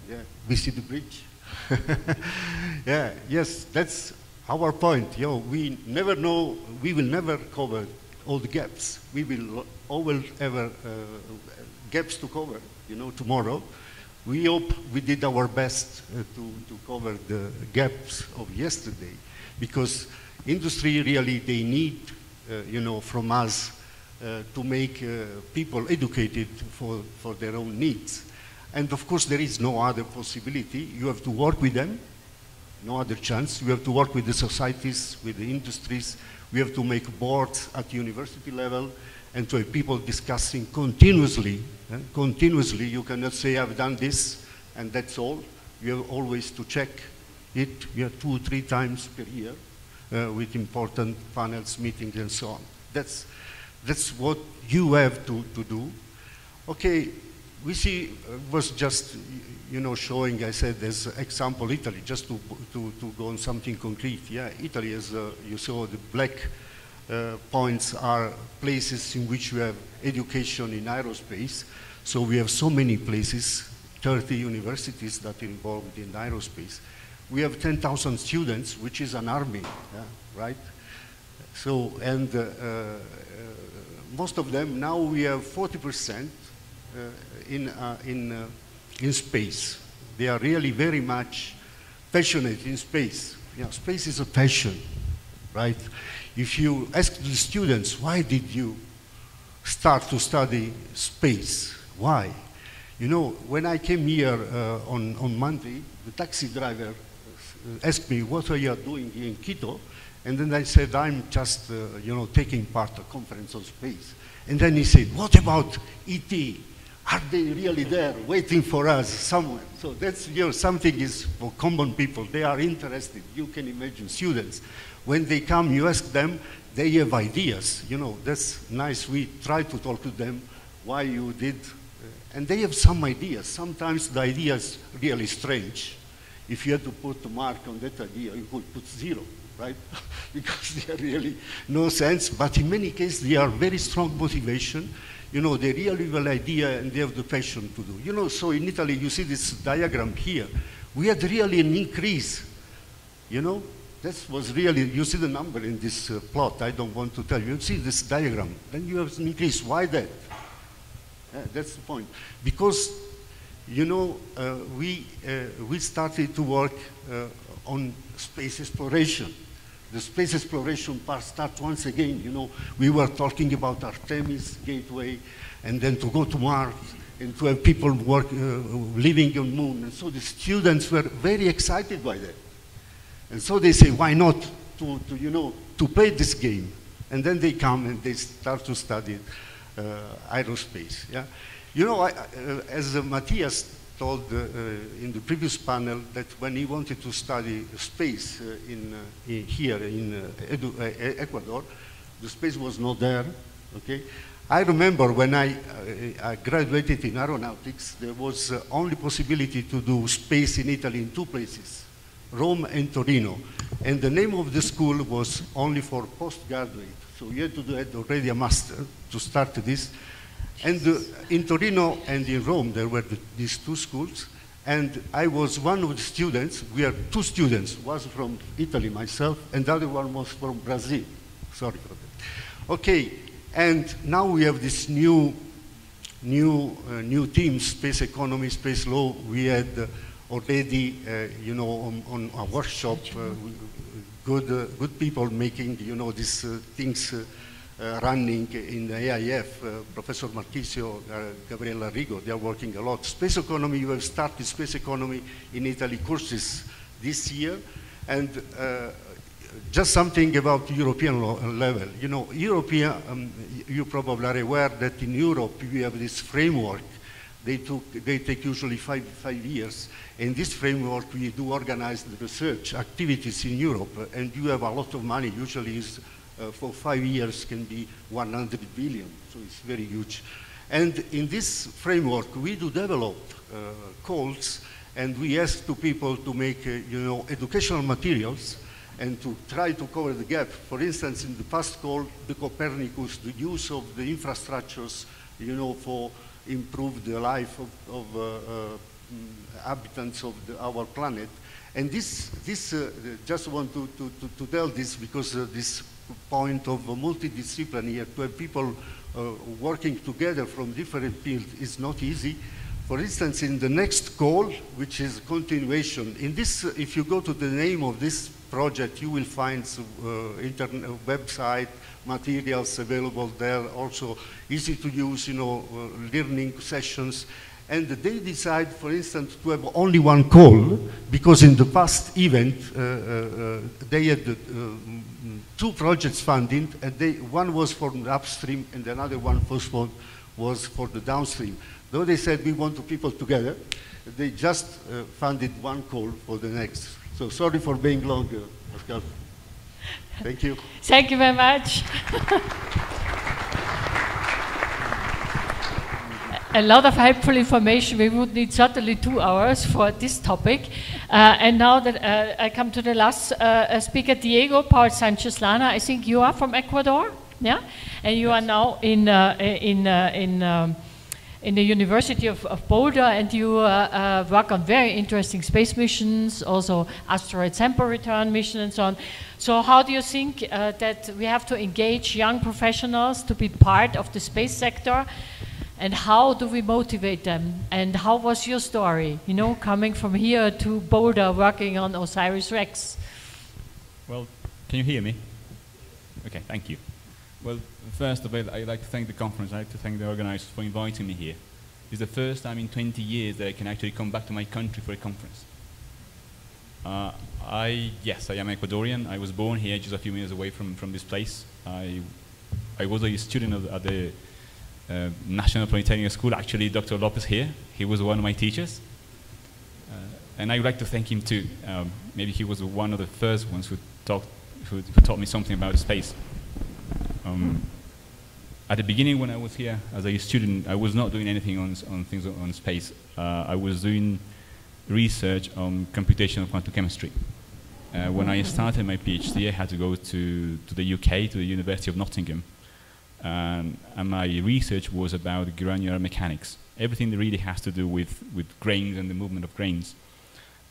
Yeah, we see the bridge. yeah, yes, that's our point. You know, we never know, we will never cover all the gaps. We will always have uh, gaps to cover, you know, tomorrow. We hope we did our best uh, to, to cover the gaps of yesterday because industry really, they need uh, you know, from us uh, to make uh, people educated for, for their own needs. And of course, there is no other possibility. You have to work with them, no other chance. You have to work with the societies, with the industries. We have to make boards at university level and to have people discussing continuously. Eh? Continuously, you cannot say, I've done this and that's all. You have always to check it you have two three times per year uh, with important panels, meetings, and so on. That's, that's what you have to, to do. Okay, see, uh, was just, you know, showing, I said, as example Italy, just to, to, to go on something concrete. Yeah, Italy, as uh, you saw, the black uh, points are places in which we have education in aerospace. So we have so many places, 30 universities that involved in aerospace we have 10,000 students, which is an army, yeah, right? So, and uh, uh, most of them, now we have 40% uh, in, uh, in, uh, in space. They are really very much passionate in space. You know, space is a passion, right? If you ask the students, why did you start to study space? Why? You know, when I came here uh, on, on Monday, the taxi driver asked me, what are you doing in Quito? And then I said, I'm just, uh, you know, taking part a conference on space. And then he said, what about ET? Are they really there waiting for us somewhere? So that's, you know, something is for common people. They are interested. You can imagine students. When they come, you ask them, they have ideas. You know, that's nice. We try to talk to them why you did uh, and they have some ideas. Sometimes the idea is really strange. If you had to put a mark on that idea, you could put zero, right? because they are really no sense. But in many cases, they are very strong motivation. You know, they really have an idea and they have the passion to do. You know, so in Italy, you see this diagram here. We had really an increase. You know, This was really, you see the number in this uh, plot. I don't want to tell you. You see this diagram. Then you have an increase. Why that? Uh, that's the point. Because, you know, uh, we, uh, we started to work uh, on space exploration. The space exploration part starts once again. You know, we were talking about Artemis Gateway, and then to go to Mars, and to have people work, uh, living on moon. And so the students were very excited by that. And so they say, why not to, to you know, to play this game? And then they come and they start to study uh, aerospace. Yeah? You know, I, uh, as Matthias told uh, in the previous panel that when he wanted to study space in, in, here in Ecuador, the space was not there, okay? I remember when I, uh, I, graduated in aeronautics, there was uh, only possibility to do space in Italy in two places, Rome and Torino. And the name of the school was only for postgraduate. So you had to do already a master to start this. And uh, in Torino and in Rome, there were the, these two schools. And I was one of the students. We are two students. One from Italy, myself, and the other one was from Brazil. Sorry for that. Okay, and now we have this new, new, uh, new team, space economy, space law. We had uh, already, uh, you know, on, on a workshop, uh, good, good people making, you know, these things running in the AIF, Professor Marchisio, Gabriella Rigo, they are working a lot. Space economy, you have started space economy in Italy courses this year, and just something about European level. You know, European, um, you probably are aware that in Europe we have this framework. They, took, they take usually five, five years. In this framework, we do organize the research activities in Europe, and you have a lot of money. Usually, uh, for five years can be 100 billion, so it's very huge. And in this framework, we do develop uh, calls, and we ask to people to make, uh, you know, educational materials and to try to cover the gap. For instance, in the past call, the Copernicus, the use of the infrastructures, you know, for improve the life of, of uh, uh, inhabitants of the, our planet. And this, this uh, just want to, to, to, tell this because uh, this point of multidisciplinary to have people uh, working together from different fields is not easy. For instance, in the next call, which is continuation, in this, if you go to the name of this project, you will find uh, internet website materials available there, also easy to use, you know, uh, learning sessions. And they decide, for instance, to have only one call, because in the past event, uh, uh, uh they had uh, two projects funded, and they, one was for the upstream, and another one was for, was for the downstream. Though they said we want the people together, they just funded one call for the next. So sorry for being long, Pascale. Thank you. Thank you very much. a lot of helpful information. We would need certainly two hours for this topic. Uh, and now that uh, I come to the last uh, speaker, Diego Paul Sanchez Lana, I think you are from Ecuador, yeah? And you yes. are now in, uh, in, uh, in, um, in the University of, of, Boulder, and you uh, work on very interesting space missions, also asteroid sample return mission and so on. So how do you think that we have to engage young professionals to be part of the space sector and how do we motivate them? And how was your story, you know, coming from here to Boulder working on OSIRIS-REx? Well, can you hear me? Okay, thank you. Well, first of all, I'd like to thank the conference. I'd like to thank the organizers for inviting me here. It's the first time in 20 years that I can actually come back to my country for a conference. Uh, I, yes, I am Ecuadorian. I was born here just a few minutes away from, from this place. I, I was a student at the uh, National Polytechnic School, actually Dr. Lopez here. He was one of my teachers. Uh, and I would like to thank him too. Um, maybe he was one of the first ones who, talked, who, who taught me something about space. Um, at the beginning, when I was here as a student, I was not doing anything on, on things on space. Uh, I was doing research on computational quantum chemistry. Uh, when I started my PhD, I had to go to, to the UK, to the University of Nottingham, and, and my research was about granular mechanics. Everything that really has to do with, with grains and the movement of grains.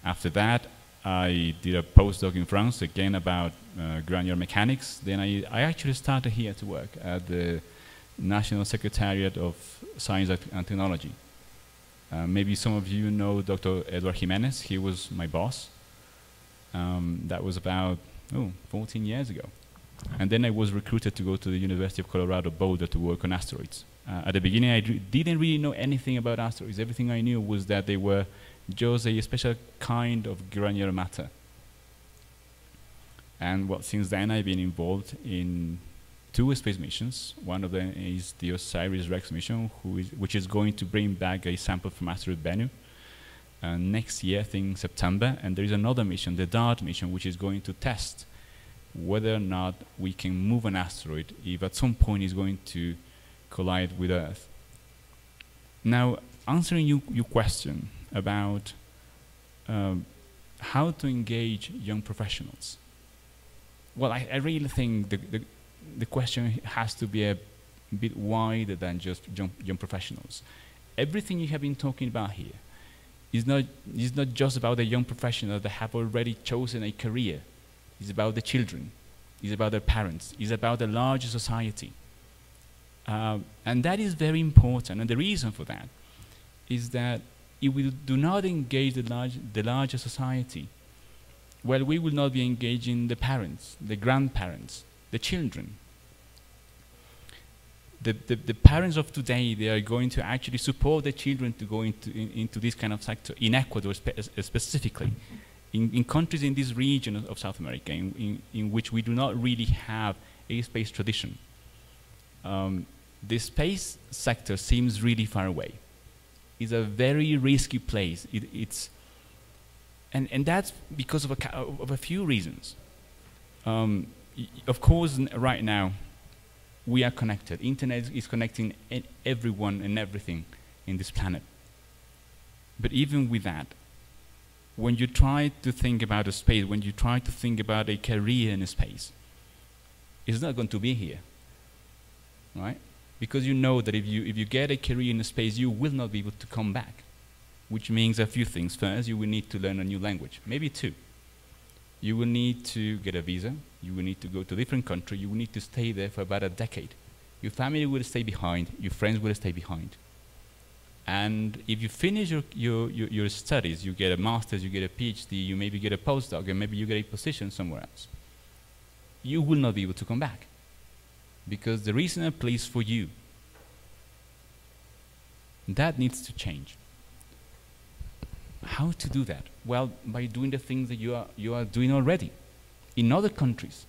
After that, I did a postdoc in France, again about uh, granular mechanics. Then I, I actually started here to work at the National Secretariat of Science and Technology. Uh, maybe some of you know Dr. Edward Jimenez. He was my boss. Um, that was about oh, 14 years ago. And then I was recruited to go to the University of Colorado Boulder to work on asteroids. Uh, at the beginning, I didn't really know anything about asteroids. Everything I knew was that they were just a special kind of granular matter. And well, since then I've been involved in two space missions. One of them is the OSIRIS-REx mission, is which is going to bring back a sample from asteroid Bennu uh, next year, I think September. And there is another mission, the DART mission, which is going to test whether or not we can move an asteroid if at some point it's going to collide with Earth. Now, answering you, your question, about um, how to engage young professionals. Well, I, I really think the, the, the, question has to be a bit wider than just young, young professionals. Everything you have been talking about here is not, is not just about the young professionals that have already chosen a career. It's about the children. It's about their parents. It's about the larger society. Uh, and that is very important. And the reason for that is that if we do not engage the, large, the larger society, well, we will not be engaging the parents, the grandparents, the children. The, the, the, parents of today, they are going to actually support the children to go into, in, into this kind of sector, in Ecuador spe specifically, in, in countries in this region of, South America, in, in, in, which we do not really have a space tradition. Um, the space sector seems really far away It's a very risky place. It, it's and and that's because of a of a few reasons. Um, of course, right now we are connected. Internet is connecting everyone and everything in this planet. But even with that, when you try to think about a space, when you try to think about a career in a space, it's not going to be here, right? because you know that if you, if you get a career in a space, you will not be able to come back, which means a few things. First, you will need to learn a new language, maybe two. You will need to get a visa. You will need to go to a different country. You will need to stay there for about a decade. Your family will stay behind. Your friends will stay behind. And if you finish your, your, your, your studies, you get a master's, you get a PhD, you maybe get a postdoc, and maybe you get a position somewhere else, you will not be able to come back because there isn't a place for you. That needs to change. How to do that? Well, by doing the things that you are, you are doing already. In other countries,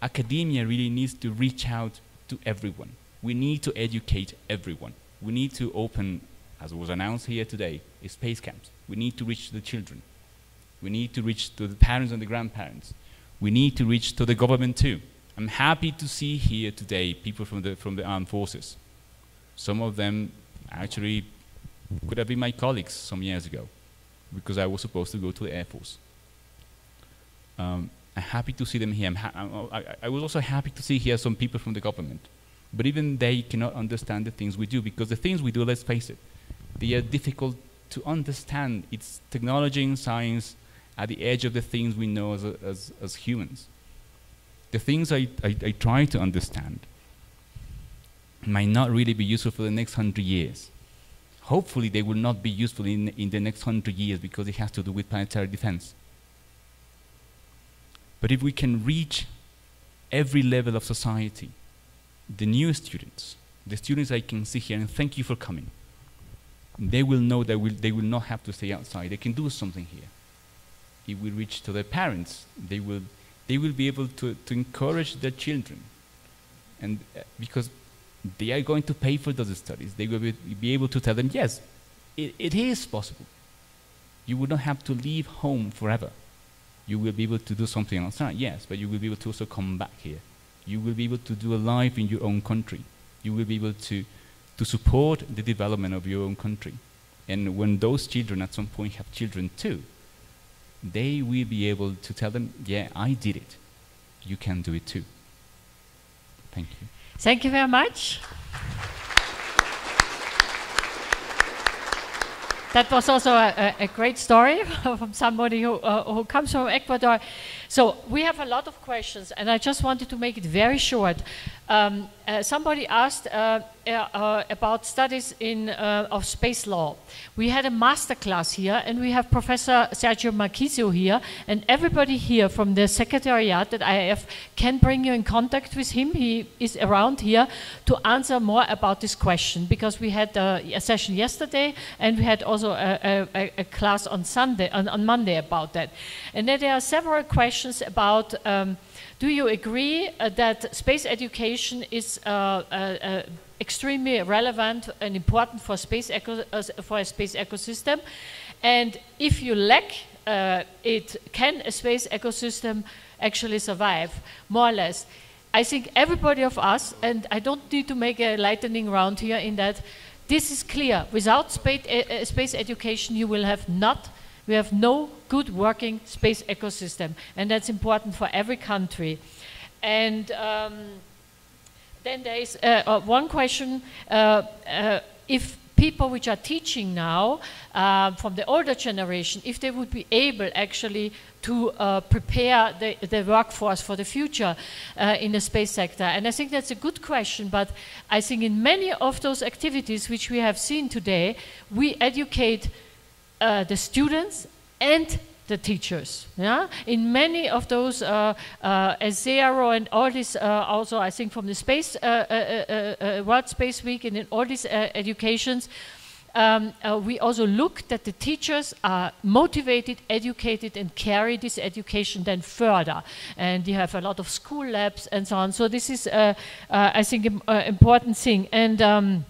academia really needs to reach out to everyone. We need to educate everyone. We need to open, as was announced here today, space camps. We need to reach the children. We need to reach to the parents and the grandparents. We need to reach to the government too. I'm happy to see here today people from the, from the armed forces. Some of them actually could have been my colleagues some years ago because I was supposed to go to the Air Force. Um, I'm happy to see them here. I, I was also happy to see here some people from the government. But even they cannot understand the things we do because the things we do, let's face it, they are difficult to understand. It's technology and science at the edge of the things we know as, as, as humans the things I, I, I try to understand might not really be useful for the next hundred years. Hopefully, they will not be useful in, in the next hundred years because it has to do with planetary defense. But if we can reach every level of society, the new students, the students I can see here, and thank you for coming, they will know that we'll, they will not have to stay outside. They can do something here. If we reach to their parents, they will they will be able to, to encourage their children. And uh, because they are going to pay for those studies, they will be, be able to tell them, yes, it, it is possible. You will not have to leave home forever. You will be able to do something outside, yes, but you will be able to also come back here You will be able to do a life in your own country. You will be able to, to support the development of your own country. And when those children at some point have children too, they will be able to tell them, yeah, I did it. You can do it too. Thank you. Thank you very much. That was also a, a, great story from somebody who, uh, who comes from Ecuador. So we have a lot of questions, and I just wanted to make it very short. Um, uh, somebody asked uh, uh, uh about studies in, uh, of space law. We had a master class here, and we have Professor Sergio Marchisio here, and everybody here from the Secretariat at IAF can bring you in contact with him. He is around here to answer more about this question, because we had a session yesterday, and we had also a, a, a class on Sunday, on, on, Monday about that. And then there are several questions about um, do you agree uh, that space education is uh, uh, uh extremely relevant and important for space uh, for a space ecosystem? And if you lack it, can a space ecosystem actually survive? More or less. I think everybody of us, and I don't need to make a lightning round here in that, this is clear. Without space, space education, you will have not we have no good working space ecosystem, and that's important for every country. And um, then there is uh, uh, one question, uh, uh if people which are teaching now uh, from the older generation, if they would be able actually to uh, prepare the, the, workforce for the future uh, in the space sector? And I think that's a good question, but I think in many of those activities which we have seen today, we educate uh, the students and the teachers. Yeah, in many of those uh, uh, ESERO and all this, uh, also I think from the space uh, uh, uh, World Space Week and in all these educations, um, we also look that the teachers are motivated, educated, and carry this education then further. And you have a lot of school labs and so on. So this is, I think, an important thing. And um,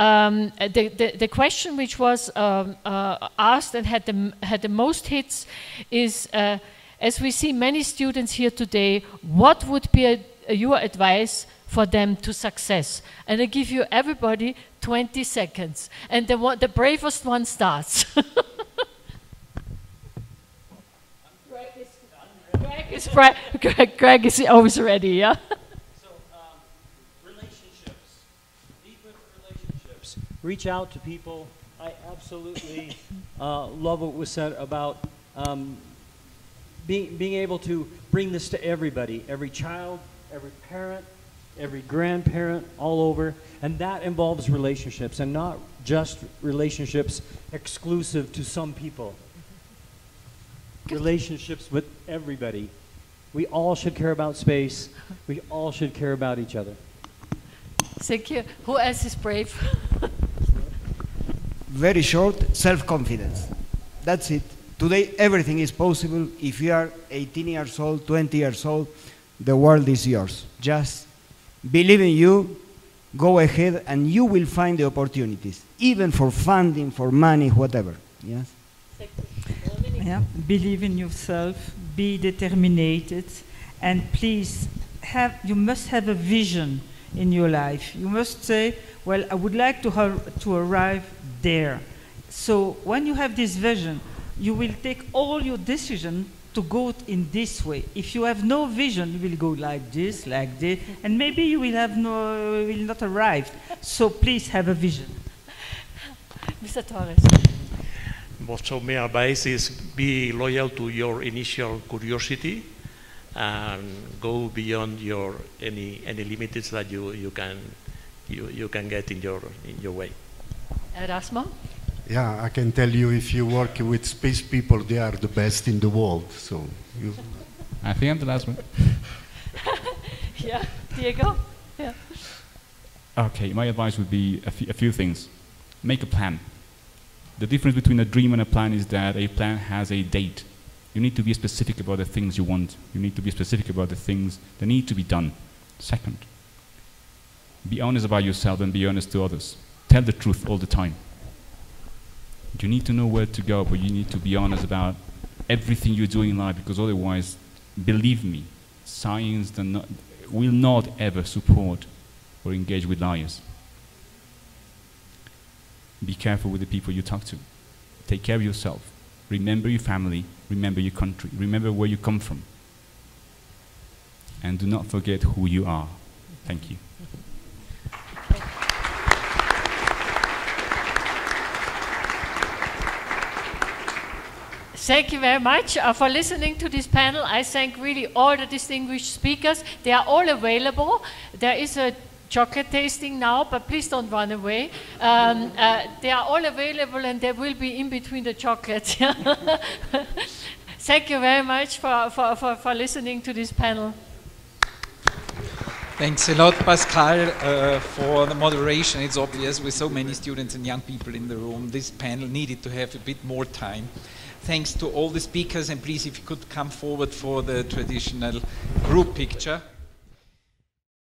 um, the, the, the, question which was um, uh, asked and had the, had the most hits is, uh, as we see many students here today, what would be a, a, your advice for them to success? And I give you everybody 20 seconds. And the, one, the bravest one starts. Greg, is, Greg, is, Greg, Greg is always ready, yeah? Reach out to people. I absolutely uh, love what was said about um, being, being able to bring this to everybody, every child, every parent, every grandparent, all over. And that involves relationships and not just relationships exclusive to some people. Relationships with everybody. We all should care about space. We all should care about each other. Thank you. Who else is brave? very short, self-confidence. That's it. Today, everything is possible. If you are 18 years old, 20 years old, the world is yours. Just believe in you, go ahead, and you will find the opportunities, even for funding, for money, whatever. Yes? Yeah, believe in yourself, be determined, and please have, you must have a vision in your life. You must say, well, I would like to, to arrive there. So when you have this vision, you will take all your decision to go in this way. If you have no vision, you will go like this, like this, and maybe you will have no, will not arrive. So please have a vision. Mr. Torres. Most of my advice is be loyal to your initial curiosity and go beyond your any any limits that you, you can you, you can get in your in your way. Erasmo? Yeah, I can tell you if you work with space people, they are the best in the world. So you. I think I'm the last one. yeah, Diego. Yeah. Okay, my advice would be a, a few things. Make a plan. The difference between a dream and a plan is that a plan has a date. You need to be specific about the things you want. You need to be specific about the things that need to be done. Second, be honest about yourself and be honest to others. Tell the truth all the time. You need to know where to go, but you need to be honest about everything you're doing in life because otherwise, believe me, science not, will not ever support or engage with liars. Be careful with the people you talk to. Take care of yourself. Remember your family. Remember your country. Remember where you come from. And do not forget who you are. Thank you. Thank you very much uh, for listening to this panel. I thank really all the distinguished speakers. They are all available. There is a chocolate tasting now, but please don't run away. Um, uh, they are all available and they will be in between the chocolates. Thank you very much for, for, for, for listening to this panel. Thanks a lot, Pascale, uh, for the moderation. It's obvious with so many students and young people in the room, this panel needed to have a bit more time. Thanks to all the speakers, and please, if you could come forward for the traditional group picture.